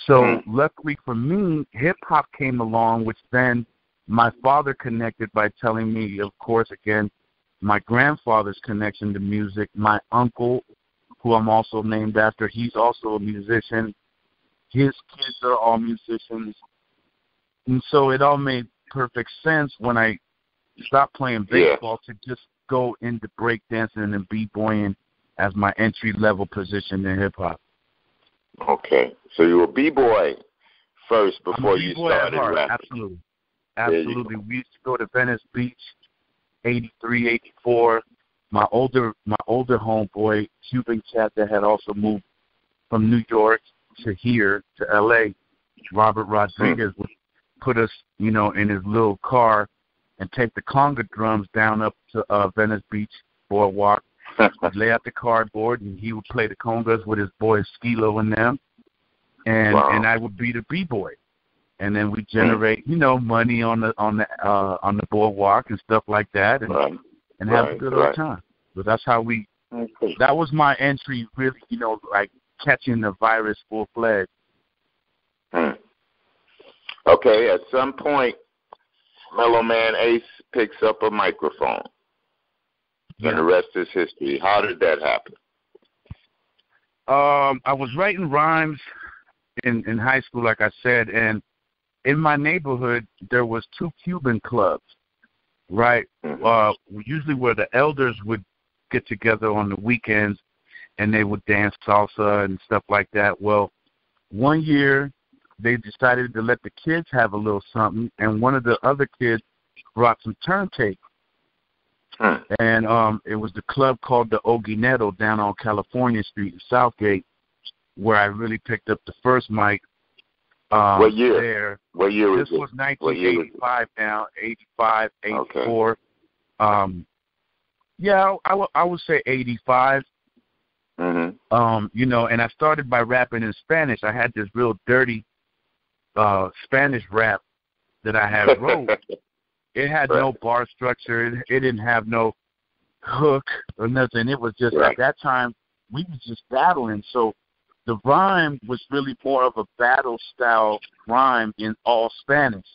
Speaker 6: So
Speaker 5: Mm.
Speaker 6: luckily for me, hip hop came along, which then my father connected by telling me, of course, again, my grandfather's connection to music, my uncle, who I'm also named after, he's also a musician. His kids are all musicians. And so it all made perfect sense when I stopped playing
Speaker 5: Yeah.
Speaker 6: baseball to just go into breakdancing and b-boying as my entry level position in hip hop.
Speaker 5: Okay. So you were b boy first before you started
Speaker 6: heart,
Speaker 5: rapping.
Speaker 6: Absolutely. Absolutely. We used to go to Venice Beach, 83, 84. My older my older homeboy, Cuban cat that had also moved from New York to here to LA, Robert Rodriguez would put us, you know, in his little car and take the conga drums down up to uh Venice Beach boardwalk. I'd lay out the cardboard and he would play the congas with his boys Skilo and them. And
Speaker 5: Wow.
Speaker 6: and I would be the B boy. And then we generate, you know, money on the on the uh on the boardwalk and stuff like that and,
Speaker 5: right.
Speaker 6: and have a
Speaker 5: right,
Speaker 6: good
Speaker 5: right.
Speaker 6: old time. But that's how we
Speaker 5: Okay.
Speaker 6: that was my entry really, you know, like catching the virus full fledged.
Speaker 5: Hmm. Okay, at some point, Mellow Man Ace picks up a microphone, and the rest is history. How did that happen?
Speaker 6: Um, I was writing rhymes in in high school, like I said, and in my neighborhood there was two Cuban clubs, right?
Speaker 5: Mhm.
Speaker 6: Uh, usually where the elders would get together on the weekends, and they would dance salsa and stuff like that. Well, one year they decided to let the kids have a little something, and one of the other kids brought some turntables
Speaker 5: Hmm.
Speaker 6: and um it was the club called the Oginero down on California Street in Southgate where I really picked up the first mic Um,
Speaker 5: what year?
Speaker 6: There.
Speaker 5: What year was it?
Speaker 6: this
Speaker 5: it?
Speaker 6: was 1985 now, 85, 84.
Speaker 5: Okay.
Speaker 6: Um, yeah, I, w- I would say 85.
Speaker 5: Mm-hmm.
Speaker 6: Um, you know, and I started by rapping in Spanish. I had this real dirty uh Spanish rap that I had wrote. it had no bar structure. It, it didn't have no hook or nothing. It was just
Speaker 5: Right.
Speaker 6: at that time we was just battling. So the rhyme was really more of a battle style rhyme in all Spanish.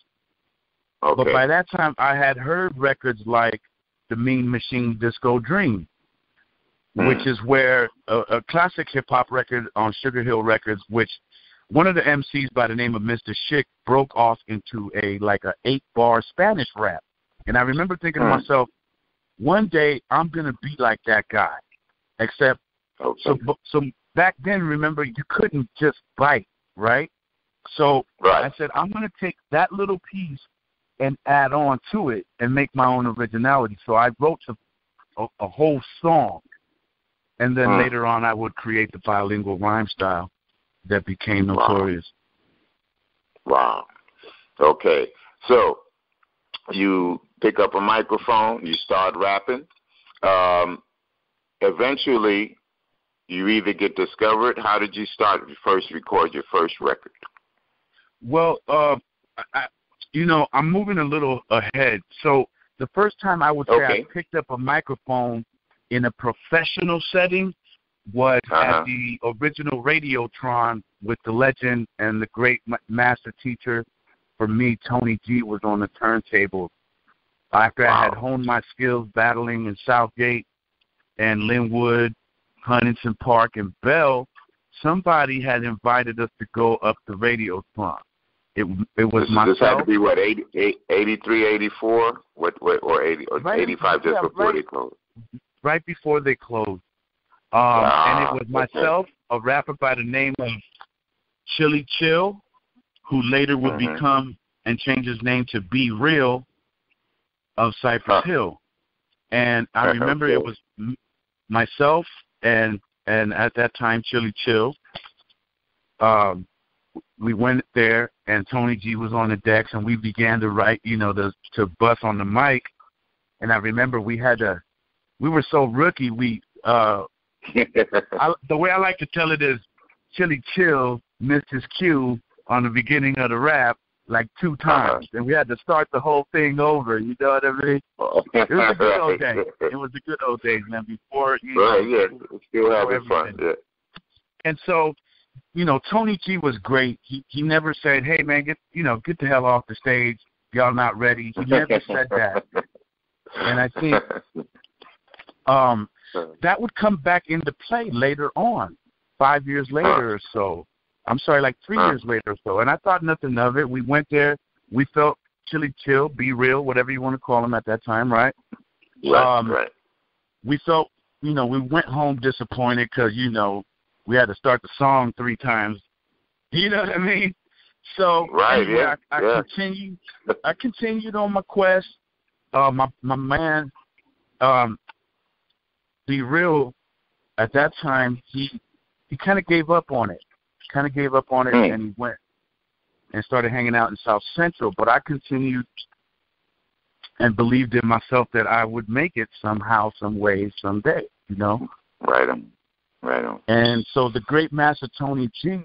Speaker 5: okay.
Speaker 6: But by that time, I had heard records like the Mean Machine Disco Dream,
Speaker 5: Mm.
Speaker 6: which is where a, a classic hip hop record on Sugar Hill Records, which one of the MCs by the name of Mr. Schick broke off into a like a eight bar Spanish rap. And I remember thinking to
Speaker 5: Mm.
Speaker 6: myself, one day I'm gonna be like that guy. Except
Speaker 5: okay.
Speaker 6: so so back then, remember you couldn't just bite, right? So
Speaker 5: right.
Speaker 6: I said, I'm going to take that little piece and add on to it and make my own originality. So I wrote a, a, a whole song. And then later on, I would create the bilingual rhyme style that became notorious.
Speaker 5: Wow. Okay. So you pick up a microphone, you start rapping. Um, eventually, you either get discovered. How did you start first record your first record?
Speaker 6: Well, uh, I, you know, I'm moving a little ahead. So the first time I would say
Speaker 5: Okay.
Speaker 6: I picked up a microphone in a professional setting was
Speaker 5: Uh-huh.
Speaker 6: at the original Radiotron with the legend and the great master teacher for me, Tony G, was on the turntable. After I had honed my skills battling in Southgate and Lynwood, Huntington Park, and Bell, somebody had invited us to go up the Radiotron. It it was
Speaker 5: this, this had to be what 80, 83, 84, what, what or 80 or
Speaker 6: Right,
Speaker 5: 85 just
Speaker 6: yeah,
Speaker 5: before
Speaker 6: right.
Speaker 5: they closed.
Speaker 6: Right before they closed. Um, and it was myself, a rapper by the name of Chili Chill, who later would
Speaker 5: Mhm.
Speaker 6: become and change his name to B-Real of Cypress
Speaker 5: Huh.
Speaker 6: Hill. And I remember it was myself and and at that time Chili Chill. Um, we went there and Tony G was on the decks and we began to write, you know, to to bust on the mic. And I remember we had to we were so rookie we uh I, the way I like to tell it is Chili Chill missed his cue on the beginning of the rap like two times, and we had to start the whole thing over. You know what I mean? It was a good old day. It was the good old days, man. Before you know,
Speaker 5: Right, yeah, still having fun. Yeah.
Speaker 6: and so, you know, Tony G was great. He he never said, "Hey, man, get you know, get the hell off the stage. Y'all not ready." He never said that. And I think um that would come back into play later on, five years later or so. I'm sorry, like three years later or so. And I thought nothing of it. We went there. We felt chilly chill, B-Real, whatever you want to call them at that time, right?
Speaker 5: right,
Speaker 6: Um,
Speaker 5: right.
Speaker 6: We felt, you know, we went home disappointed because, you know, we had to start the song three times. You know what I mean? So
Speaker 5: Right,
Speaker 6: anyway,
Speaker 5: yeah,
Speaker 6: I, I
Speaker 5: yeah.
Speaker 6: continued. I continued on my quest. Uh, my my man, um, B-Real. At that time, he he kind of gave up on it. Kind of gave up on it,
Speaker 5: Hmm.
Speaker 6: and he went and started hanging out in South Central. But I continued and believed in myself that I would make it somehow, some way, someday. You know.
Speaker 5: Right on. Right on.
Speaker 6: And so the great master Tony G,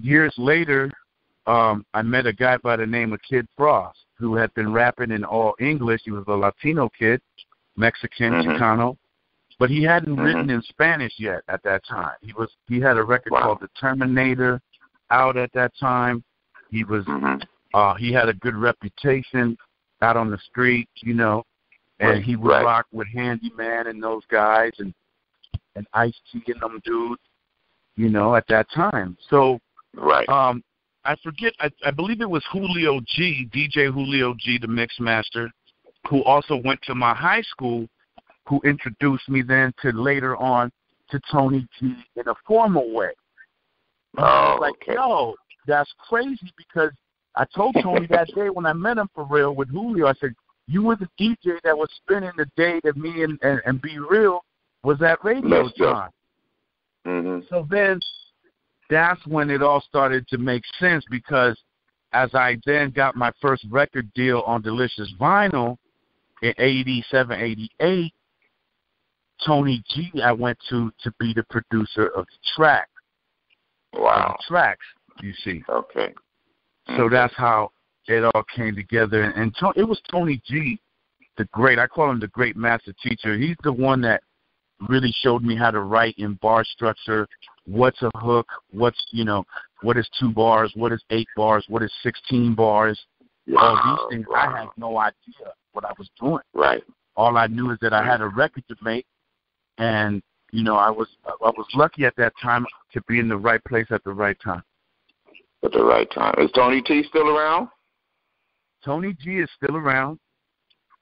Speaker 6: years later, um, I met a guy by the name of Kid Frost who had been rapping in all English. He was a Latino kid, Mexican,
Speaker 5: Mhm.
Speaker 6: Chicano, but he hadn't
Speaker 5: Mhm.
Speaker 6: written in Spanish yet at that time. He was he had a record
Speaker 5: Wow.
Speaker 6: called The Terminator out at that time. He was
Speaker 5: hmm
Speaker 6: uh he had a good reputation out on the street, you know, and
Speaker 5: Right,
Speaker 6: he would
Speaker 5: right.
Speaker 6: rock with Handyman and those guys and and Ice T and them dudes, you know, at that time. So
Speaker 5: Right.
Speaker 6: um I forget I, I believe it was Julio G, DJ Julio G, the mix master, who also went to my high school, who introduced me then to later on to Tony G in a formal way. And I was
Speaker 5: Oh,
Speaker 6: like,
Speaker 5: okay.
Speaker 6: yo, that's crazy because I told Tony that day when I met him for real with Julio, I said, You were the DJ that was spending the day that me and, and, and B-Real was at Radio
Speaker 5: Let's go.
Speaker 6: Time.
Speaker 5: hmm
Speaker 6: So then that's when it all started to make sense because as I then got my first record deal on Delicious Vinyl in 87, 88, Tony G I went to to be the producer of the track.
Speaker 3: Wow.
Speaker 6: The tracks, you see.
Speaker 3: Okay.
Speaker 6: So mm-hmm. that's how it all came together. And, and to, it was Tony G, the great, I call him the great master teacher. He's the one that really showed me how to write in bar structure. What's a hook? What's, you know, what is two bars? What is eight bars? What is 16 bars?
Speaker 3: Wow.
Speaker 6: All these things,
Speaker 3: wow.
Speaker 6: I had no idea what I was doing.
Speaker 3: Right.
Speaker 6: All I knew is that I had a record to make, and you know, I was I was lucky at that time to be in the right place at the right time.
Speaker 3: At the right time. Is Tony T still around?
Speaker 6: Tony G is still around.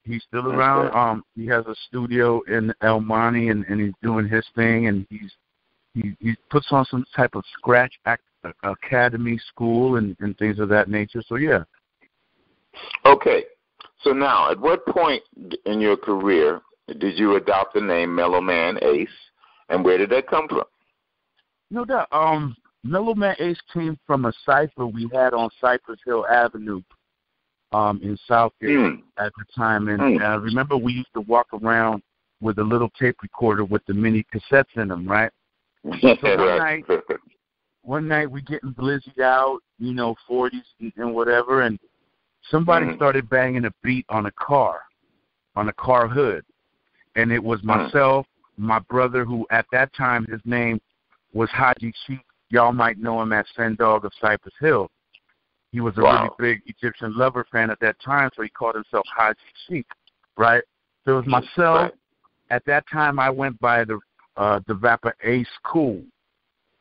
Speaker 6: He's still
Speaker 3: Okay.
Speaker 6: around. Um, he has a studio in El Monte, and, and he's doing his thing, and he's he he puts on some type of scratch act, academy school and and things of that nature. So yeah,
Speaker 3: Okay. So now, at what point in your career did you adopt the name Mellow Man Ace, and where did that come from?
Speaker 6: no doubt. Um, Mellow Man Ace came from a cipher we had on Cypress Hill Avenue, um, in Southgate
Speaker 3: Mm.
Speaker 6: at the time, and
Speaker 3: Mm.
Speaker 6: uh, remember we used to walk around with a little tape recorder with the mini cassettes in them, right? one
Speaker 3: right.
Speaker 6: one night we getting blizzied out, you know, forties and, and whatever, and somebody
Speaker 3: Mhm.
Speaker 6: started banging a beat on a car, on a car hood, and it was
Speaker 3: Mhm.
Speaker 6: myself, my brother, who at that time his name was Haji Sheik. Y'all might know him as Sen Dog of Cypress Hill. He was a
Speaker 3: Wow.
Speaker 6: really big Egyptian lover fan at that time, so he called himself Haji Sheik, right? So it was myself.
Speaker 3: Right.
Speaker 6: At that time, I went by the uh the rapper Ace Cool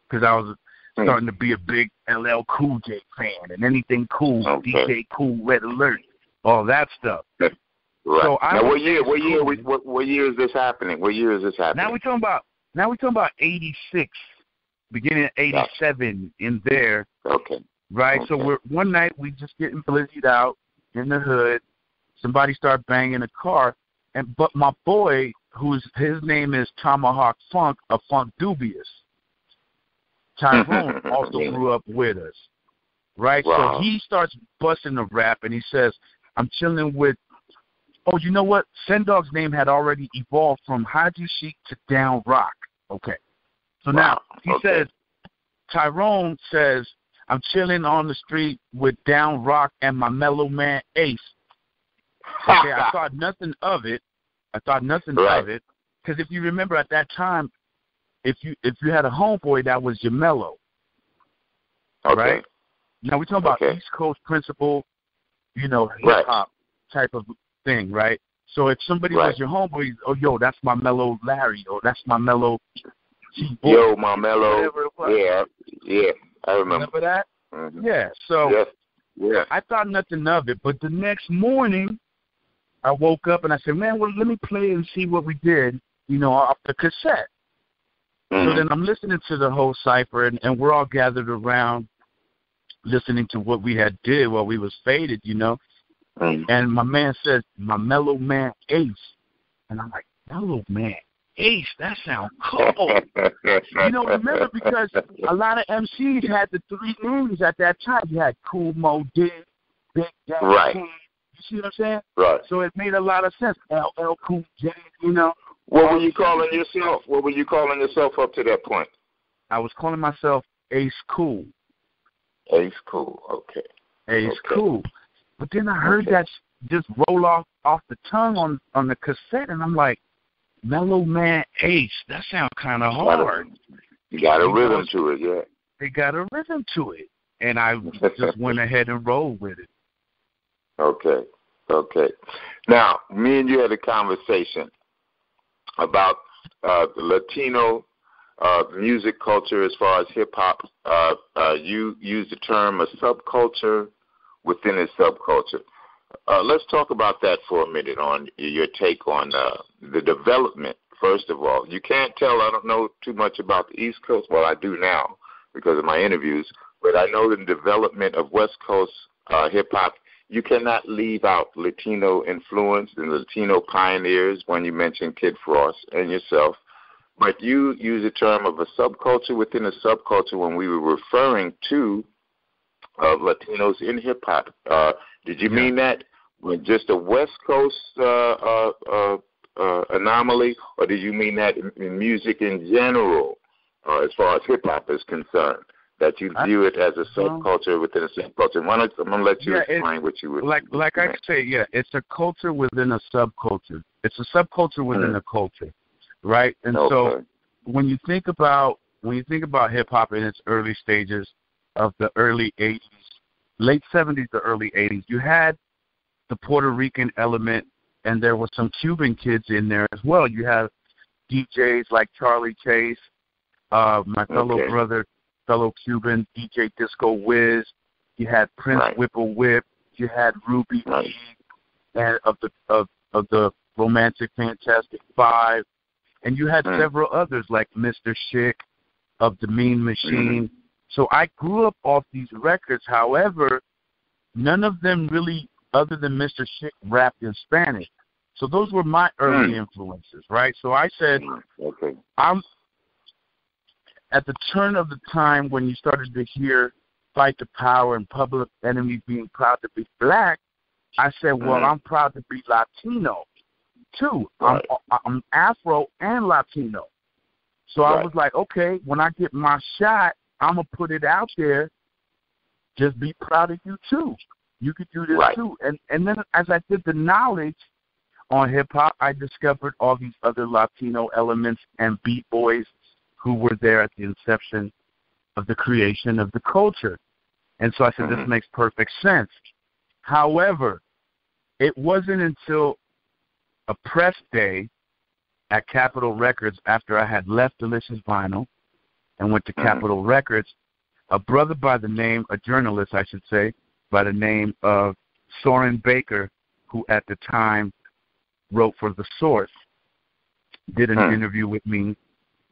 Speaker 6: because I was.
Speaker 3: Mm.
Speaker 6: starting to be a big LL Cool J fan and anything cool,
Speaker 3: Okay.
Speaker 6: DJ Cool, Red Alert, all that stuff.
Speaker 3: Right.
Speaker 6: So I
Speaker 3: now, what year? What year?
Speaker 6: Cool.
Speaker 3: What, what year is this happening? What year is this happening?
Speaker 6: Now we're talking about now we're talking about eighty six, beginning of eighty seven in there,
Speaker 3: okay.
Speaker 6: right? So we're one night we just getting blizzied out in the hood. Somebody start banging a car, and but my boy, who's his name is Tomahawk Funk, a Funkdoobiest. Tyrone also grew up with us, right?
Speaker 3: Wow.
Speaker 6: So he starts busting the rap, and he says, "I'm chilling with." Oh, you know what? Sendog's name had already evolved from Haji Sheik to Down Rock. Okay, so now he
Speaker 3: Okay.
Speaker 6: says, Tyrone says, "I'm chilling on the street with Down Rock and my mellow man Ace." Okay, I thought nothing of it. I thought nothing
Speaker 3: Right.
Speaker 6: of it because if you remember at that time, if you if you had a homeboy that was your mellow,
Speaker 3: okay.
Speaker 6: right? Now we're talking about
Speaker 3: Okay.
Speaker 6: East Coast principle, you know, hip
Speaker 3: Right.
Speaker 6: hop type of thing, right? So if somebody
Speaker 3: Right.
Speaker 6: was your homeboy, oh yo, that's my mellow Larry, or that's my mellow
Speaker 3: Yo, my mellow.
Speaker 6: whatever it was.
Speaker 3: Yeah, yeah. I remember.
Speaker 6: Remember that?
Speaker 3: Mhm.
Speaker 6: Yeah. So
Speaker 3: Yes. Yes.
Speaker 6: I thought nothing of it, but the next morning, I woke up and I said, "Man, well, let me play and see what we did." You know, off the cassette. So
Speaker 3: Mhm.
Speaker 6: then I'm listening to the whole cipher, and, and we're all gathered around, listening to what we had did while we was faded, you know.
Speaker 3: Mhm.
Speaker 6: And my man says, "My mellow man Ace," and I'm like, "Mellow man Ace? That sounds cool." you know, remember because a lot of MCs had the three names at that time. You had Kool Moe Dee, Big Daddy
Speaker 3: Right.
Speaker 6: Kane. You see what I'm saying?
Speaker 3: right.
Speaker 6: So it made a lot of sense. LL Cool J, you know.
Speaker 3: What were you calling yourself? What were you calling yourself up to that point?
Speaker 6: I was calling myself Ace Cool.
Speaker 3: Ace Cool. Okay.
Speaker 6: Ace
Speaker 3: Okay.
Speaker 6: Cool. But then I heard
Speaker 3: Okay.
Speaker 6: that just roll off off the tongue on on the cassette, and I'm like, Mellow Man Ace. That sounds kind of hard.
Speaker 3: You got a rhythm to it, yeah.
Speaker 6: They got a rhythm to it, and I just went ahead and rolled with it.
Speaker 3: Okay. Okay. Now, me and you had a conversation about uh, Latino uh, music culture as far as hip hop. Uh, uh, you used the term a subculture within a subculture. Uh, let's talk about that for a minute on your take on uh, the development. First of all, you can't tell. I don't know too much about the East Coast. Well, I do now because of my interviews, but I know the development of West Coast uh, hip hop. You cannot leave out Latino influence and Latino pioneers when you mention Kid Frost and yourself. but you use the term of a subculture within a subculture when we were referring to uh, Latinos in hip hop. Uh, did you mean that when just a West Coast uh, uh, uh, uh, anomaly, or did you mean that in, in music in general, uh, as far as hip hop is concerned? That you view it as a subculture within a subculture. Why don't, I'm gonna let you
Speaker 6: yeah,
Speaker 3: explain what you would
Speaker 6: like. Like I say, yeah, it's a culture within a subculture. It's a subculture within mm. a culture, right? And
Speaker 3: okay.
Speaker 6: so when you think about when you think about hip hop in its early stages of the early '80s, late '70s to early '80s, you had the Puerto Rican element and there were some Cuban kids in there as well. You have DJs like Charlie Chase, uh, my fellow
Speaker 3: okay.
Speaker 6: brother, fellow Cuban DJ Disco Wiz. You had Prince
Speaker 3: right.
Speaker 6: Whipper Whip. You had Ruby
Speaker 3: right.
Speaker 6: and of the of of the Romantic Fantastic Five, and you had
Speaker 3: mm.
Speaker 6: several others like Mr. Schick of the Mean Machine.
Speaker 3: Mm.
Speaker 6: So I grew up off these records. However, none of them really other than Mr. Schick rapped in Spanish. So those were my early mm. influences, right? So I said,
Speaker 3: okay.
Speaker 6: I'm at the turn of the time when you started to hear Fight the Power and Public Enemy being proud to be black, I said, well,
Speaker 3: mm-hmm.
Speaker 6: I'm proud to be Latino too.
Speaker 3: Right.
Speaker 6: I'm, I'm Afro and Latino. So
Speaker 3: right.
Speaker 6: I was like, okay, when I get my shot, I'm gonna put it out there. Just be proud of you too. You could do this
Speaker 3: right.
Speaker 6: too. And and then as I did the knowledge on hip hop, I discovered all these other Latino elements and beat boys who were there at the inception of the creation of the culture. And so I said,
Speaker 3: mm-hmm.
Speaker 6: this makes perfect sense. However, it wasn't until a press day at Capitol Records after I had left Delicious Vinyl and went to
Speaker 3: mm-hmm.
Speaker 6: Capitol Records, a brother by the name, a journalist, I should say, by the name of Soren Baker, who at the time wrote for The Source, did an
Speaker 3: hmm.
Speaker 6: interview with me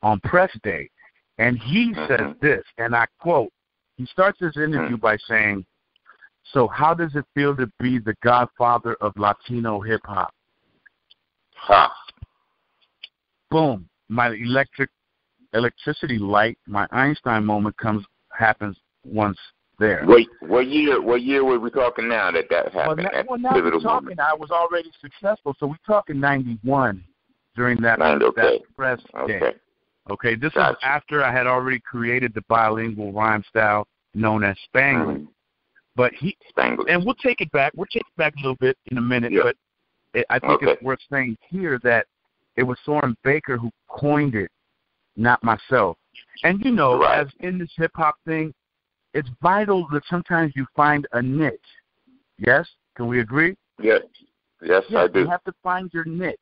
Speaker 6: on press day. And he
Speaker 3: mm-hmm.
Speaker 6: says this, and I quote, he starts his interview
Speaker 3: hmm.
Speaker 6: by saying, So, how does it feel to be the godfather of Latino hip hop?
Speaker 3: Ha.
Speaker 6: Boom. My electric electricity light, my Einstein moment comes happens once there.
Speaker 3: Wait, what year? What year were we talking now that that happened?
Speaker 6: Well, now, well, now we're talking.
Speaker 3: Moment?
Speaker 6: I was already successful, so we're talking '91 during that
Speaker 3: Nine, okay.
Speaker 6: that press
Speaker 3: okay.
Speaker 6: day. Okay, this
Speaker 3: gotcha.
Speaker 6: is after I had already created the bilingual rhyme style known as Spanglish.
Speaker 3: Mm-hmm.
Speaker 6: But he
Speaker 3: Spangling.
Speaker 6: and we'll take it back. We'll take it back a little bit in a minute,
Speaker 3: yeah.
Speaker 6: but it, I think
Speaker 3: okay.
Speaker 6: it's worth saying here that it was Soren Baker who coined it, not myself. And you know,
Speaker 3: right.
Speaker 6: as in this hip hop thing, it's vital that sometimes you find a niche. Yes, can we agree?
Speaker 3: Yes, yes,
Speaker 6: yes
Speaker 3: I do.
Speaker 6: You have to find your niche,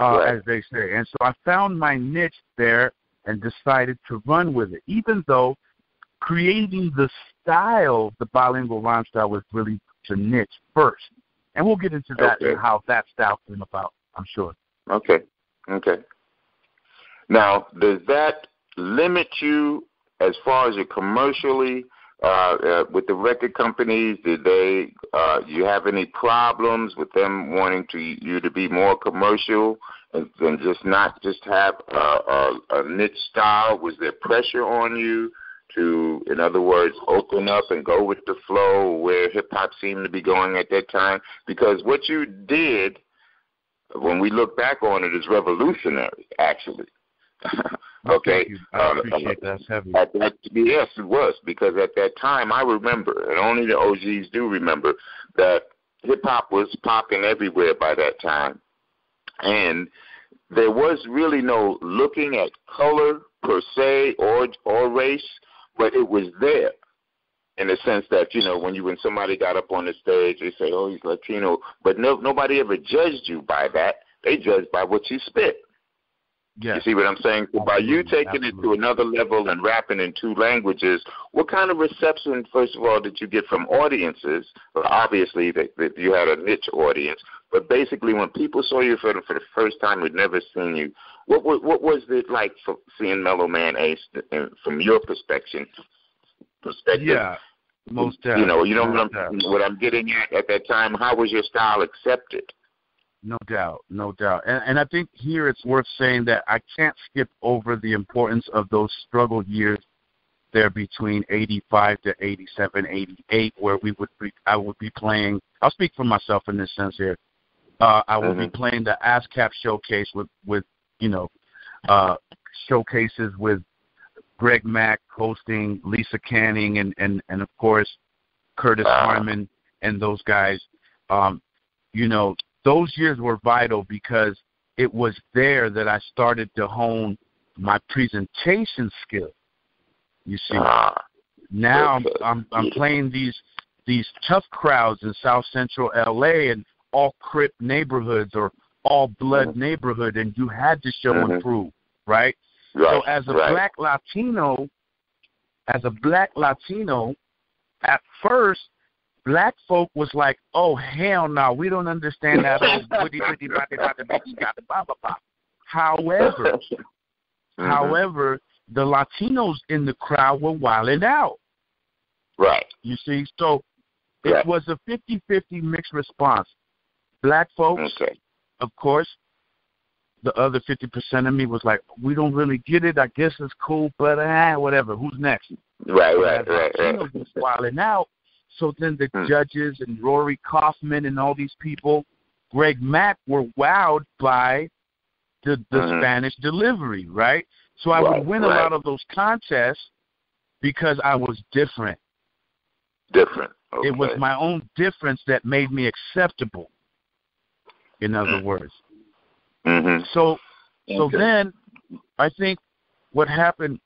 Speaker 6: uh,
Speaker 3: right.
Speaker 6: as they say. And so I found my niche there and decided to run with it, even though creating the style, the bilingual rhyme style, was really the niche first. And we'll get into that
Speaker 3: okay.
Speaker 6: and how that style came about, I'm sure.
Speaker 3: Okay. Okay. Now, does that limit you as far as your commercially uh, uh, with the record companies? Did they uh, you have any problems with them wanting to you to be more commercial and, and just not just have a, a, a niche style? Was there pressure on you? To, in other words, open up and go with the flow where hip hop seemed to be going at that time? Because what you did, when we look back on it, is revolutionary, actually. okay.
Speaker 6: I appreciate uh, that. heavy.
Speaker 3: At that, yes, it was because at that time I remember, and only the OGs do remember that hip hop was popping everywhere by that time, and there was really no looking at color per se or or race, but it was there in the sense that you know when you when somebody got up on the stage, they say, "Oh, he's Latino," but no nobody ever judged you by that. They judged by what you spit.
Speaker 6: Yes.
Speaker 3: You see what I'm saying? So by you taking
Speaker 6: Absolutely.
Speaker 3: it to another level and rapping in two languages, what kind of reception, first of all, did you get from audiences? Well, obviously, that, that you had a niche audience, but basically, when people saw you for the, for the first time who'd never seen you, what what, what was it like for seeing Mellow Man Ace from your perspective? Perspective.
Speaker 6: Yeah, most definitely.
Speaker 3: You know, you know what I'm what I'm getting at at that time. How was your style accepted?
Speaker 6: No doubt, no doubt. And, and I think here it's worth saying that I can't skip over the importance of those struggle years there between 85 to 87, 88, where we would be, I would be playing. I'll speak for myself in this sense here. Uh, I would mm-hmm. be playing the ASCAP showcase with, with you know, uh, showcases with Greg Mack hosting, Lisa Canning, and and and of course Curtis Harmon and those guys. Um, you know, those years were vital because it was there that I started to hone my presentation skill. You see, ah, now I'm, I'm I'm playing these these tough crowds in South Central LA and all Crip neighborhoods or all blood mm-hmm. neighborhood, and you had to show mm-hmm. and prove, right?
Speaker 5: right?
Speaker 6: So as a
Speaker 5: right.
Speaker 6: black Latino, as a black Latino, at first black folk was like, "Oh hell no, we don't understand that However, mm-hmm. however, the Latinos in the crowd were wilding out.
Speaker 5: Right.
Speaker 6: You see, so it right. was a 50-50 mixed response. Black folks,
Speaker 5: okay.
Speaker 6: of course, the other 50% of me was like, we don't really get it. I guess it's cool, but ah, whatever. Who's next?
Speaker 5: Right, right, right, right.
Speaker 6: Was wilding out. So then the hmm. judges and Rory Kaufman and all these people, Greg Mack, were wowed by the the mm-hmm. Spanish delivery, right? So I
Speaker 5: right,
Speaker 6: would win
Speaker 5: right.
Speaker 6: a lot of those contests because I was different.
Speaker 5: Different. Okay.
Speaker 6: It was my own difference that made me acceptable. In other mm-hmm. words.
Speaker 5: Mm-hmm.
Speaker 6: So so
Speaker 5: okay.
Speaker 6: then I think what happened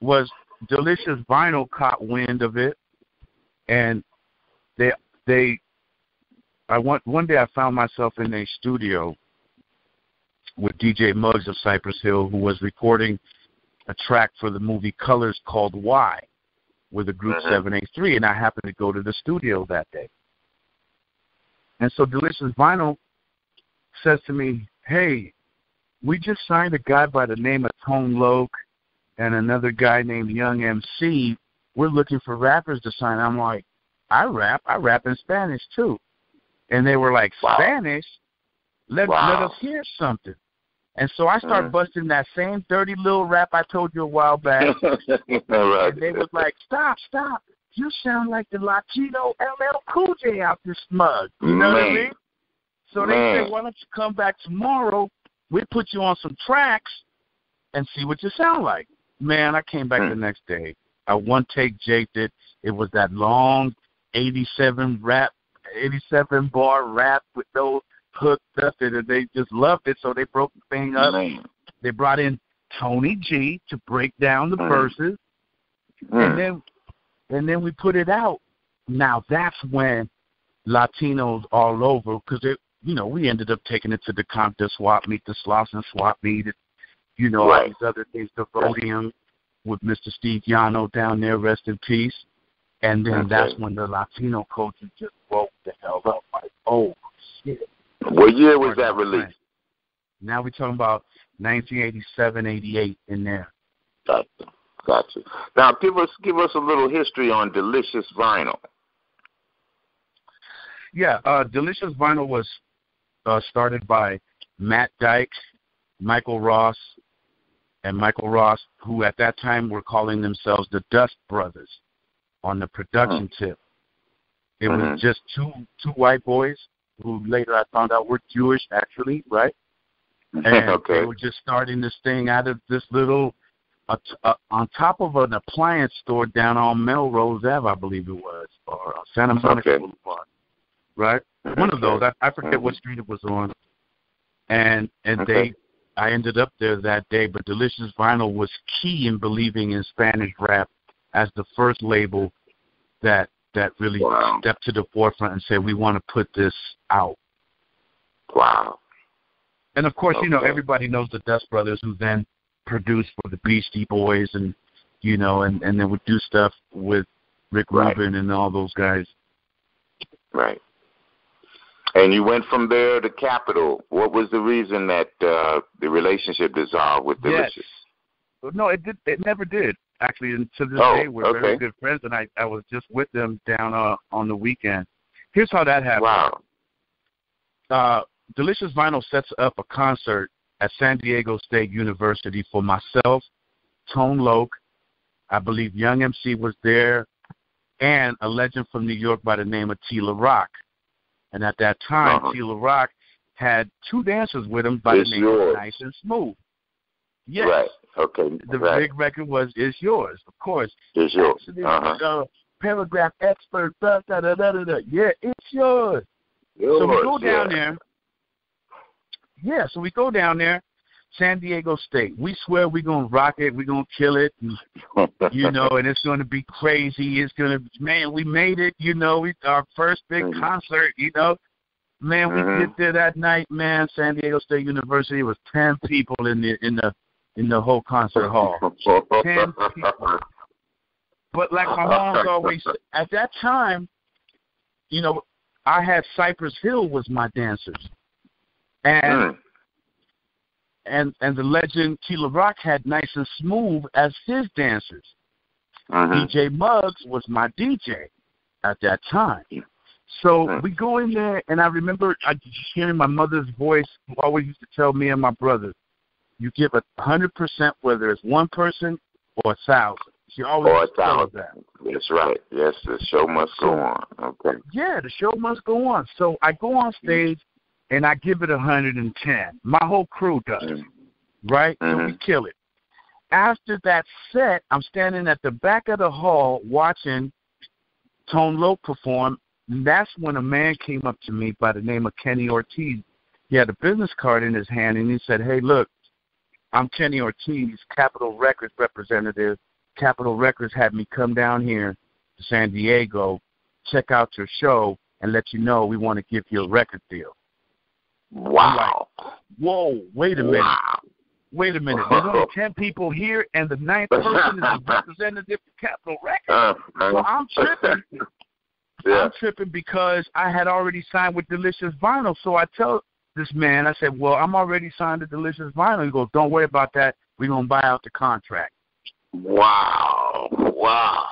Speaker 6: was Delicious Vinyl caught wind of it and they they I want one day I found myself in a studio with DJ Muggs of Cypress Hill who was recording a track for the movie Colors called Why with the group
Speaker 5: mm-hmm.
Speaker 6: 7A3 and I happened to go to the studio that day. And so Delicious Vinyl says to me, "Hey, we just signed a guy by the name of Tone Loc and another guy named Young MC we're looking for rappers to sign. I'm like, I rap. I rap in Spanish too. And they were like,
Speaker 5: wow.
Speaker 6: Spanish? Let
Speaker 5: wow.
Speaker 6: let us hear something. And so I start busting that same dirty little rap I told you a while back.
Speaker 5: right.
Speaker 6: And they was like, Stop, stop. You sound like the Latino LL Cool J out this smug. You know
Speaker 5: Man.
Speaker 6: what I mean? So they
Speaker 5: Man.
Speaker 6: said, Why don't you come back tomorrow? We put you on some tracks and see what you sound like. Man, I came back
Speaker 5: mm.
Speaker 6: the next day. I one take japed it. It was that long 87 rap, 87 bar rap with no hook stuff, and they just loved it. So they broke the thing up.
Speaker 5: Man.
Speaker 6: They brought in Tony G to break down the
Speaker 5: Mm.
Speaker 6: verses,
Speaker 5: Mm.
Speaker 6: and then and then we put it out. Now that's when Latinos all over, because it, you know, we ended up taking it to the Compton swap meet, the Slauson swap meet, you know, all these other things, the Roadium with Mr. Steve Yano down there, rest in peace. And then
Speaker 5: Okay.
Speaker 6: that's when the Latino culture just woke the hell up. Like, oh shit.
Speaker 5: What year was that released?
Speaker 6: Now we're talking about 1987, 88 in there.
Speaker 5: Gotcha. Gotcha. Now give us give us a little history on Delicious Vinyl.
Speaker 6: Yeah, uh, Delicious Vinyl was uh, started by Matt Dike, Michael Ross, and Michael Ross, who at that time were calling themselves the Dust Brothers on the production
Speaker 5: Mm-hmm.
Speaker 6: tip. It
Speaker 5: Mhm.
Speaker 6: was just two two white boys who later I found out were Jewish actually, right? And
Speaker 5: okay.
Speaker 6: they were just starting this thing out of this little uh, t- uh, on top of an appliance store down on Melrose Ave, I believe it was, or uh, Santa Monica
Speaker 5: Okay.
Speaker 6: Boulevard, right? One of those. I, I forget what street it was on. And and
Speaker 5: Okay.
Speaker 6: they, I ended up there that day. But Delicious Vinyl was key in believing in Spanish rap as the first label that that really
Speaker 5: Wow.
Speaker 6: stepped to the forefront and said we want to put this out.
Speaker 5: Wow.
Speaker 6: And of course, you know everybody knows the Dust Brothers, who then produced for the Beastie Boys, and you know, and and then would do stuff with Rick
Speaker 5: Right.
Speaker 6: Rubin and all those guys.
Speaker 5: Right. And you went from there to Capitol. What was the reason that uh, the relationship dissolved with
Speaker 6: Yes.
Speaker 5: Delicious?
Speaker 6: But no, it did. It never did. Actually, and to this
Speaker 5: Oh,
Speaker 6: day, we're very good friends, and I I was just with them down uh, on the weekend. Here's how that happened.
Speaker 5: Wow.
Speaker 6: Uh, Delicious Vinyl sets up a concert at San Diego State University for myself, Tone Loc, I believe Young MC was there, and a legend from New York by the name of T La Rock. And at that time,
Speaker 3: Uh-huh.
Speaker 6: T Rock had two dancers with him by
Speaker 3: It's
Speaker 6: the name
Speaker 3: yours.
Speaker 6: of Nice and Smooth. Yes.
Speaker 3: Right. Okay.
Speaker 6: The
Speaker 3: right.
Speaker 6: big record was "It's Yours," of course.
Speaker 3: It's yours. Uh-huh.
Speaker 6: uh, paragraph expert, da, da, da, da, da, da. Yeah, it's yours. yours. so we go down
Speaker 3: yeah.
Speaker 6: there. Yeah, so we go down there, San Diego State. We swear we're gonna rock it, we're gonna kill it, and, you know, and it's gonna be crazy. It's gonna, man, we made it. You know, we our first big concert. You know, man, we
Speaker 3: Mhm.
Speaker 6: get there that night, man. San Diego State University was ten people in the in the in the whole concert hall. Ten people. But like my mom's always at that time, you know, I had Cypress Hill was my dancers, and
Speaker 3: Mm.
Speaker 6: And and the legend Tila Rock had Nice and Smooth as his dancers.
Speaker 3: Mhm.
Speaker 6: DJ Muggs was my DJ at that time. So
Speaker 3: Mm.
Speaker 6: we go in there, and I remember I just hearing my mother's voice, who always used to tell me and my brother, "You give a hundred percent, whether it's one person or a thousand. She always
Speaker 3: Or a
Speaker 6: used to tell us
Speaker 3: thousand.
Speaker 6: that.
Speaker 3: That's right. Yes, the show must go on. Okay.
Speaker 6: Yeah, the show must go on. So I go on stage and I give it a hundred and ten. My whole crew does,
Speaker 3: Mm.
Speaker 6: right? So we
Speaker 3: Mhm.
Speaker 6: kill it. After that set, I'm standing at the back of the hall watching Tone Loc perform. And that's when a man came up to me by the name of Kenny Ortiz. He had a business card in his hand and he said, Hey, look, I'm Kenny Ortiz, Capitol Records representative. Capitol Records had me come down here to San Diego, check out your show, and let you know we want to give you a record deal.
Speaker 3: Wow.
Speaker 6: Whoa, wait a minute.
Speaker 3: Wow.
Speaker 6: Wait a minute. There's only 10 people here, and the ninth person is a representative of Capitol Records.
Speaker 3: Uh,
Speaker 6: So I'm tripping.
Speaker 3: yeah.
Speaker 6: I'm tripping because I had already signed with Delicious Vinyl. So I tell this man, I said, Well, I'm already signed to Delicious Vinyl. He goes, Don't worry about that. We're going to buy out the contract.
Speaker 3: Wow. Wow.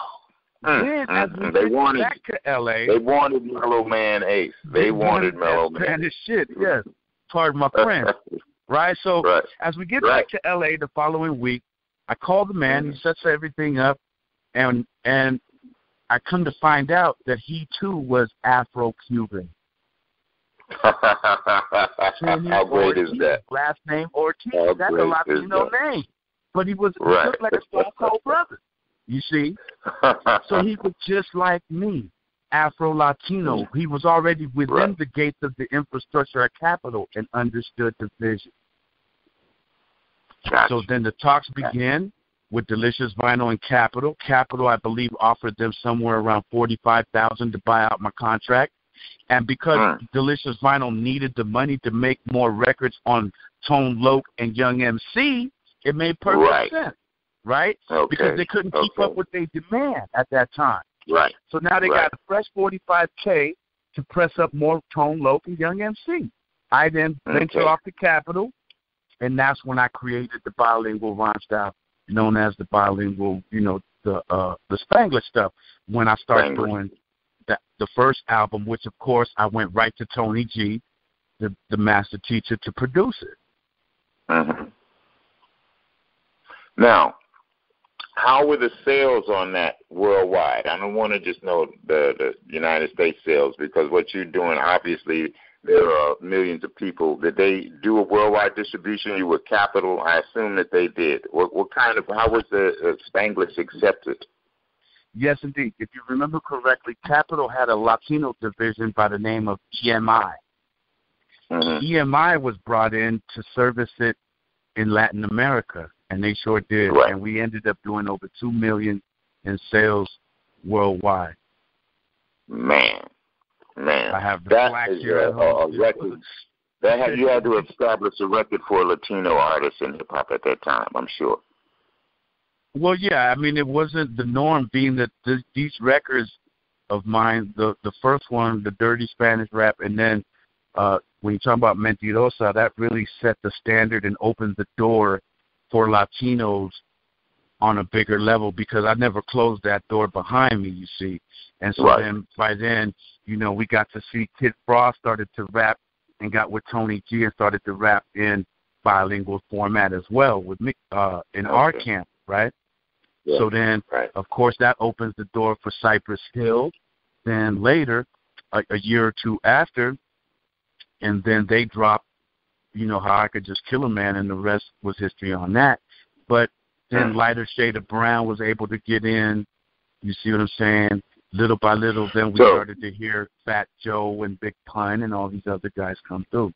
Speaker 3: Mm, mm, mm. they wanted
Speaker 6: back to L.A.,
Speaker 3: they wanted Mellow Man Ace. They wanted Mellow Man.
Speaker 6: Spanish shit, yes. Pardon my French. right? So
Speaker 3: right.
Speaker 6: as we get
Speaker 3: Right.
Speaker 6: back to LA the following week, I call the man, he sets everything up and and I come to find out that he too was Afro Cuban.
Speaker 3: How great is that?
Speaker 6: Last name Ortiz.
Speaker 3: How
Speaker 6: That's a Latino name. But he was
Speaker 3: Right.
Speaker 6: looked like a Stone Cold brother. You see? So he was just like me, Afro Latino. He was already within
Speaker 3: Right.
Speaker 6: the gates of the infrastructure at Capitol and understood the vision.
Speaker 3: Gotcha.
Speaker 6: So then the talks began with Delicious Vinyl and Capitol. Capitol, I believe, offered them somewhere around forty-five thousand to buy out my contract, and because
Speaker 3: Mm.
Speaker 6: Delicious Vinyl needed the money to make more records on Tone Loc and Young MC, it made perfect
Speaker 3: Right.
Speaker 6: sense, right?
Speaker 3: okay.
Speaker 6: Because they couldn't keep
Speaker 3: okay.
Speaker 6: up with their demand at that time.
Speaker 3: Right.
Speaker 6: So now they
Speaker 3: Right.
Speaker 6: got a fresh forty-five k to press up more Tone Loc and Young MC. I then venture
Speaker 3: Okay.
Speaker 6: off to Capitol, and that's when I created the bilingual rhyme style known as the bilingual, you know, the uh the Spanglish stuff. When I started
Speaker 3: Spanglish.
Speaker 6: doing that the first album, which of course I went right to Tony G, the the master teacher, to produce it.
Speaker 3: hmm Now, how were the sales on that worldwide? I don't want to just know the the United States sales because what you're doing, obviously, there are millions of people. Did they do a worldwide distribution? You were Capitol. I assume that they did. What, what kind of? How was the uh, Spanglish accepted?
Speaker 6: Yes, indeed. If you remember correctly, Capitol had a Latino division by the name of EMI.
Speaker 3: hmm
Speaker 6: EMI was brought in to service it in Latin America, and they sure did.
Speaker 3: Right.
Speaker 6: And we ended up doing over two million in sales worldwide.
Speaker 3: Man, man,
Speaker 6: I have the
Speaker 3: that is a, a, a record. That had, you had to establish a record for a Latino artist in hip hop at that time. I'm sure.
Speaker 6: Well, yeah, I mean, it wasn't the norm, being that th- these records of mine, the the first one, the dirty Spanish rap, and then uh, when you talk about Mentirosa, that really set the standard and opened the door for Latinos on a bigger level because I never closed that door behind me, you see. And so
Speaker 3: Right.
Speaker 6: then by then, you know, we got to see Kid Frost started to rap and got with Tony G and started to rap in bilingual format as well with me uh, in
Speaker 3: Okay.
Speaker 6: our camp, right?
Speaker 3: Yeah.
Speaker 6: So then,
Speaker 3: Right.
Speaker 6: of course, that opens the door for Cypress Hill. Then later, a, a year or two after, and then they dropped, you know, how I could just kill a man, and the rest was history on that. But then
Speaker 3: Mhm.
Speaker 6: lighter shade of brown was able to get in. You see what I'm saying? Little by little, then we
Speaker 3: So-
Speaker 6: started to hear Fat Joe and Big Pun and all these other guys come through.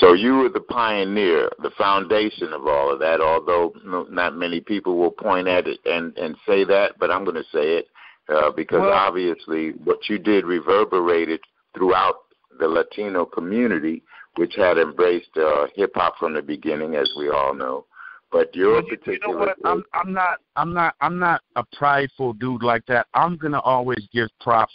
Speaker 3: So you were the pioneer, the foundation of all of that. Although not many people will point at it and and say that, but I'm going to say it uh, because
Speaker 6: Well-
Speaker 3: obviously what you did reverberated throughout the Latino community, which had embraced uh, hip hop from the beginning, as we all know. But your
Speaker 6: you, you know what? I'm I'm not I'm not I'm not a prideful dude like that. I'm gonna always give props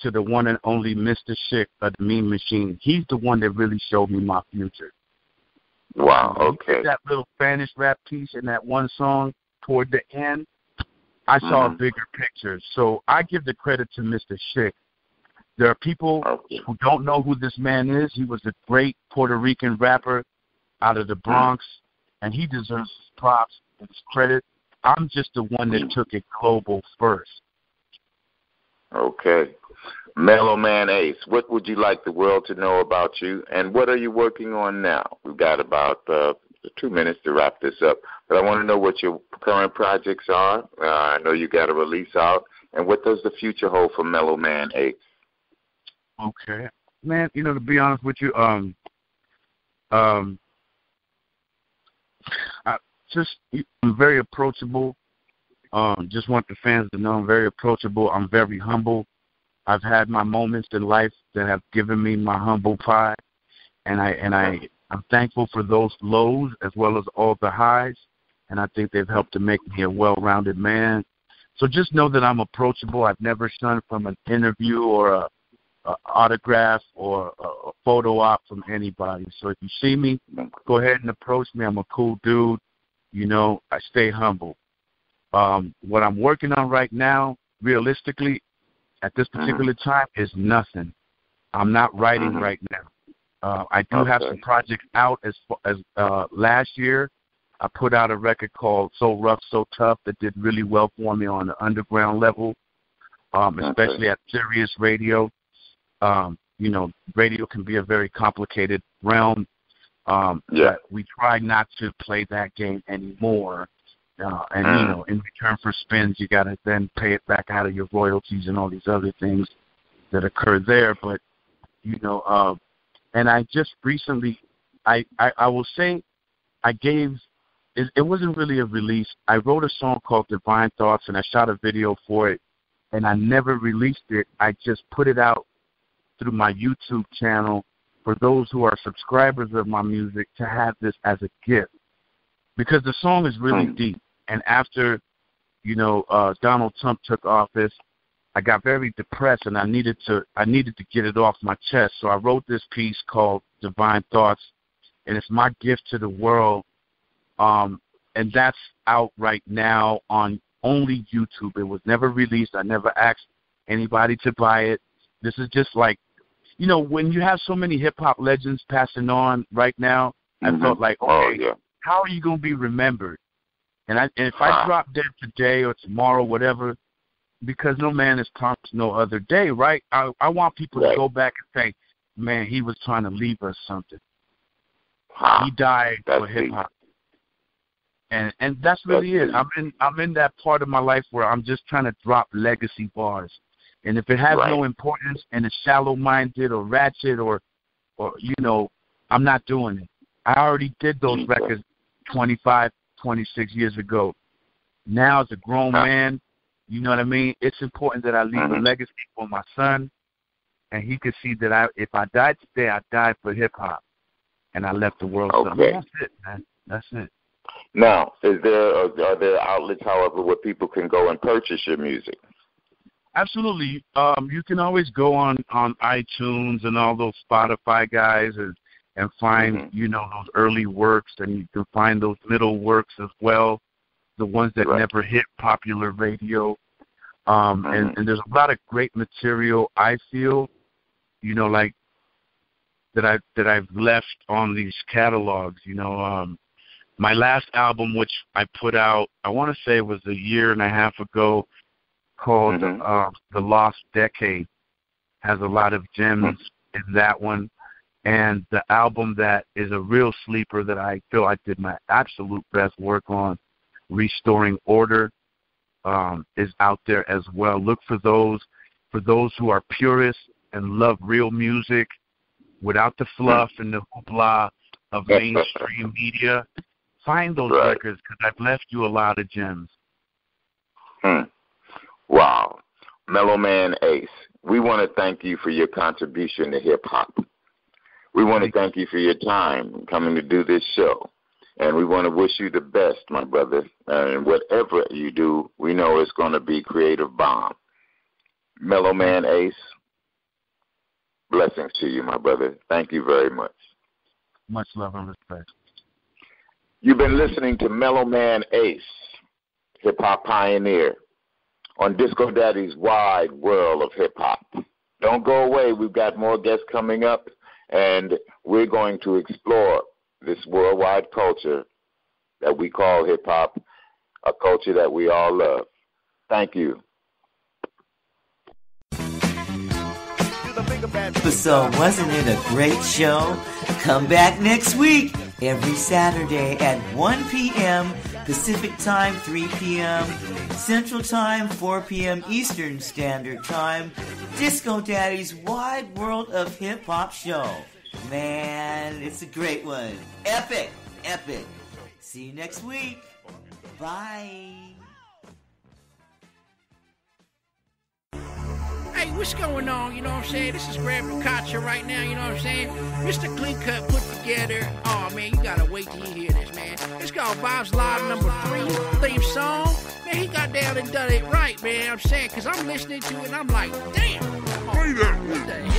Speaker 6: to the one and only Mr. Schick of the Mean Machine. He's the one that really showed me my future.
Speaker 3: wow, okay,
Speaker 6: that little Spanish rap piece in that one song toward the end, I saw a
Speaker 3: Mhm.
Speaker 6: bigger picture. So I give the credit to Mr. Schick. There are people
Speaker 3: okay,
Speaker 6: who don't know who this man is. He was a great Puerto Rican rapper out of the Bronx, and he deserves his props and his credit. I'm just the one that took it global first.
Speaker 3: okay. Mellow Man Ace, what would you like the world to know about you, and what are you working on now? We've got about uh, two minutes to wrap this up, but I want to know what your current projects are. Uh, I know you got a release out, and what does the future hold for Mellow Man Ace?
Speaker 6: Okay, man. You know, to be honest with you, um, um, I just I'm very approachable. Um, just want the fans to know I'm very approachable. I'm very humble. I've had my moments in life that have given me my humble pie, and I and I I'm thankful for those lows as well as all the highs, and I think they've helped to make me a well-rounded man. So just know that I'm approachable. I've never shunned from an interview or a, autograph or a, a photo op from anybody. So if you see me, go ahead and approach me. I'm a cool dude. You know, I stay humble. Um, what I'm working on right now, realistically, at this particular time, is nothing. I'm not writing
Speaker 3: Mhm.
Speaker 6: right now. Uh, I do have some projects out as as uh, last year. I put out a record called "So Rough, So Tough" that did really well for me on the underground level, um,
Speaker 3: Okay.
Speaker 6: especially at Sirius Radio. Um, you know, radio can be a very complicated realm. Um,
Speaker 3: Yeah.
Speaker 6: we try not to play that game anymore. Uh, and you
Speaker 3: Mm.
Speaker 6: know, in return for spins, you got to then pay it back out of your royalties and all these other things that occur there. But you know, uh, and I just recently, I, I I will say, I gave. It, it wasn't really a release. I wrote a song called Divine Thoughts, and I shot a video for it, and I never released it. I just put it out through my YouTube channel for those who are subscribers of my music to have this as a gift because the song is really
Speaker 3: Mm.
Speaker 6: deep. And after, you know, uh, Donald Trump took office, I got very depressed and I needed to I needed to get it off my chest. So I wrote this piece called Divine Thoughts, and it's my gift to the world. Um, and that's out right now on only YouTube. It was never released. I never asked anybody to buy it. This is just like, you know, when you have so many hip hop legends passing on right now, I
Speaker 3: Mhm.
Speaker 6: felt like,
Speaker 3: oh yeah,
Speaker 6: how are you going to be remembered? And I, and if
Speaker 3: Huh.
Speaker 6: I drop dead today or tomorrow, whatever, because no man is promised no other day, right? I, I want people
Speaker 3: Right.
Speaker 6: to go back and say, man, he was trying to leave us something.
Speaker 3: Huh.
Speaker 6: He died
Speaker 3: That's
Speaker 6: for hip hop. And and that's really
Speaker 3: That's
Speaker 6: it. I'm in I'm in that part of my life where I'm just trying to drop legacy bars. And if it has no importance and it's shallow minded or ratchet or or you know, I'm not doing it. I already did those
Speaker 3: Okay.
Speaker 6: records 25, 26 years ago. Now as a grown
Speaker 3: Huh.
Speaker 6: man, you know what I mean? It's important that I leave a
Speaker 3: Mhm.
Speaker 6: legacy for my son and he could see that I if I died today I died for hip hop and I left the world something.
Speaker 3: Okay.
Speaker 6: That's it, man. That's it.
Speaker 3: Now, is there are there outlets, however, where people can go and purchase your music?
Speaker 6: Absolutely. Um, you can always go on on iTunes and all those Spotify guys and and find
Speaker 3: Mhm.
Speaker 6: you know those early works, and you can find those middle works as well, the ones that
Speaker 3: Right.
Speaker 6: never hit popular radio. Um, and
Speaker 3: Mhm.
Speaker 6: and there's a lot of great material. I feel, you know, like that I that I've left on these catalogs. You know, um, my last album, which I put out, I want to say it was a year and a half ago, called mm-hmm. uh, "The Lost Decade," has a lot of gems mm-hmm. in that one. And the album that is a real sleeper that I feel I did my absolute best work on, "Restoring Order," um, is out there as well. Look for those for those who are purists and love real music without the fluff and the hoopla of mainstream media. Find those right. records because I've left you a lot of gems.
Speaker 5: Hmm. Wow. Mellow Man Ace, we want to thank you for your contribution to hip hop. We want to thank you for your time coming to do this show. And we want to wish you the best, my brother. And whatever you do, we know it's going to be creative bomb. Mellow Man Ace, blessings to you, my brother. Thank you very much.
Speaker 6: Much love and respect.
Speaker 5: You've been listening to Mellow Man Ace, hip hop pioneer, on Disco Daddy's wide world of hip hop. Don't go away. We've got more guests coming up, and we're going to explore this worldwide culture that we call hip hop, a culture that we all love. Thank you.
Speaker 1: So, wasn't it a great show? Come back next week, every Saturday at 1 p.m. Pacific Time, 3 p.m. Central Time, 4 p.m. Eastern Standard Time. Disco Daddy's Wide World of Hip Hop Show. Man, it's a great one. Epic, epic. See you next week. Bye.
Speaker 7: Hey, what's going on? You know what I'm saying? This is Greg Boccaccio right now, you know what I'm saying? Mr. Clean Cut put together. Oh man, you gotta wait till you hear this, man. It's called Bob's Live number three theme song. Man, he got down and done it right, man. I'm saying, cause I'm listening to it and I'm like, damn. That. What the hell?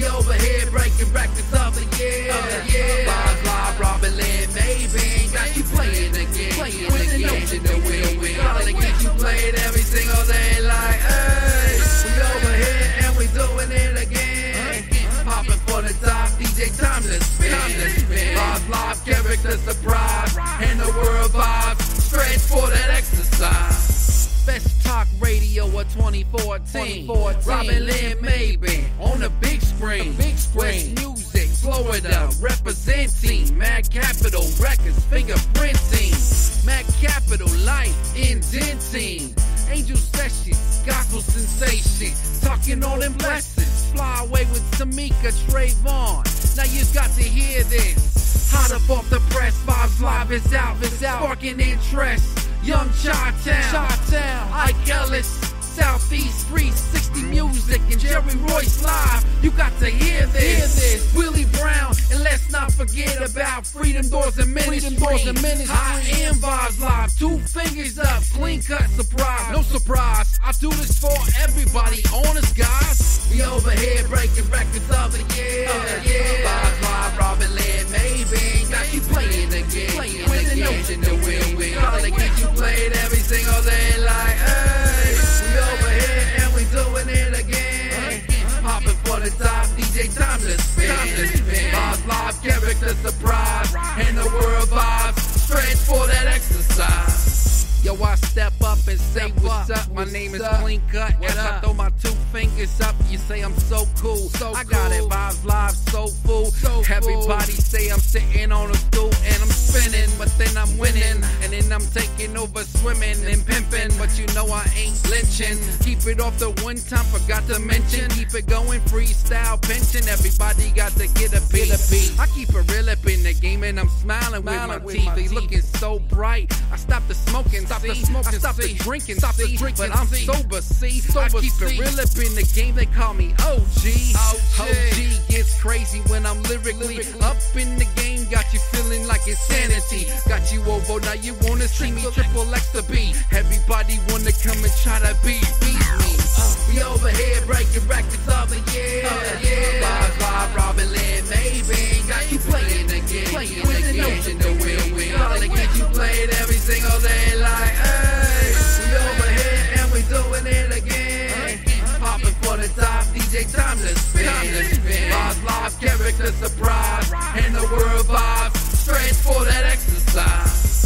Speaker 7: We over here breaking records of the year. Uh, yeah. Vibes live, Robin Lynn, maybe. Got you playing again. Playing With again. the notion that we'll win. Gotta get you playing every single day like, hey. We over here and we doing it again. Popping for the top, DJ time to spin. Vibes live, character surprise. And the world vibes, straight for that exercise. Best talk radio of 2014. 2014. Robin Lynn Maybe on the big screen. The big screen. West Music, Florida, representing Mad Capital Records, fingerprinting. Mad Capital Life, indenting. Angel Sessions, Gospel Sensation, talking all them blessings. Fly away with Tamika Trayvon. Now you got to hear this. Hot up off the press, vibes live is out, is out, sparking interest. Young Chi-Town, Chi-Town, Ike Ellis, Southeast 360 Music, and Jerry Royce live. You got to hear this. Hear this. Willie Brown, and let's not forget about Freedom Doors and Ministry. Freedom Doors and Ministry. I am Vibes Live, two fingers up, clean cut surprise. No surprise, I do this for everybody, honest guys. We over here breaking records of the year. Uh, yeah. Vibes Live, Robin Lynn, maybe. Got you playing again. Playing With the notion that we'll win. Gotta get you played every single day like, hey. We over here and we doing it again. Popping for the top, DJ time to spin. Vibes live, character surprise. And the world vibes, straight for that exercise. Yo, I step up and say step what's up. up. My name is Clean Cut. What As up? I throw my two fingers up, you say I'm so cool. So I got it, vibes live, so full. So Everybody full. say I'm sitting on a stool and I'm spinning, but then I'm winning. And then I'm taking over swimming and pimping. But you know I ain't lynching. Keep it off the one time, forgot to mention. Keep it going, freestyle pension. Everybody got to get a piece. I keep it real up in the game and I'm smiling, smiling with my with teeth. My they teeth. looking so bright. I stopped the smoking stop the smoking, I stop the drinking, stop the drinking, but I'm sober, see. Sober, I keep it real up in the game, they call me OG. OG, OG gets crazy when I'm lyrically, up in the game, got you feeling like insanity. Got you over, now you wanna see me triple X to B. Everybody wanna come and try to beat, beat me. Uh, we over here breaking records of the year. Uh, yeah. Live, live, Robin Lynn, maybe. Got you playing again. Playing With again. the that we'll win. Get you played every single day like, hey, we over here and we doing it again. Popping for the top, DJ time to spin. Live, live, character surprise, and the world vibes. Straight for that exercise.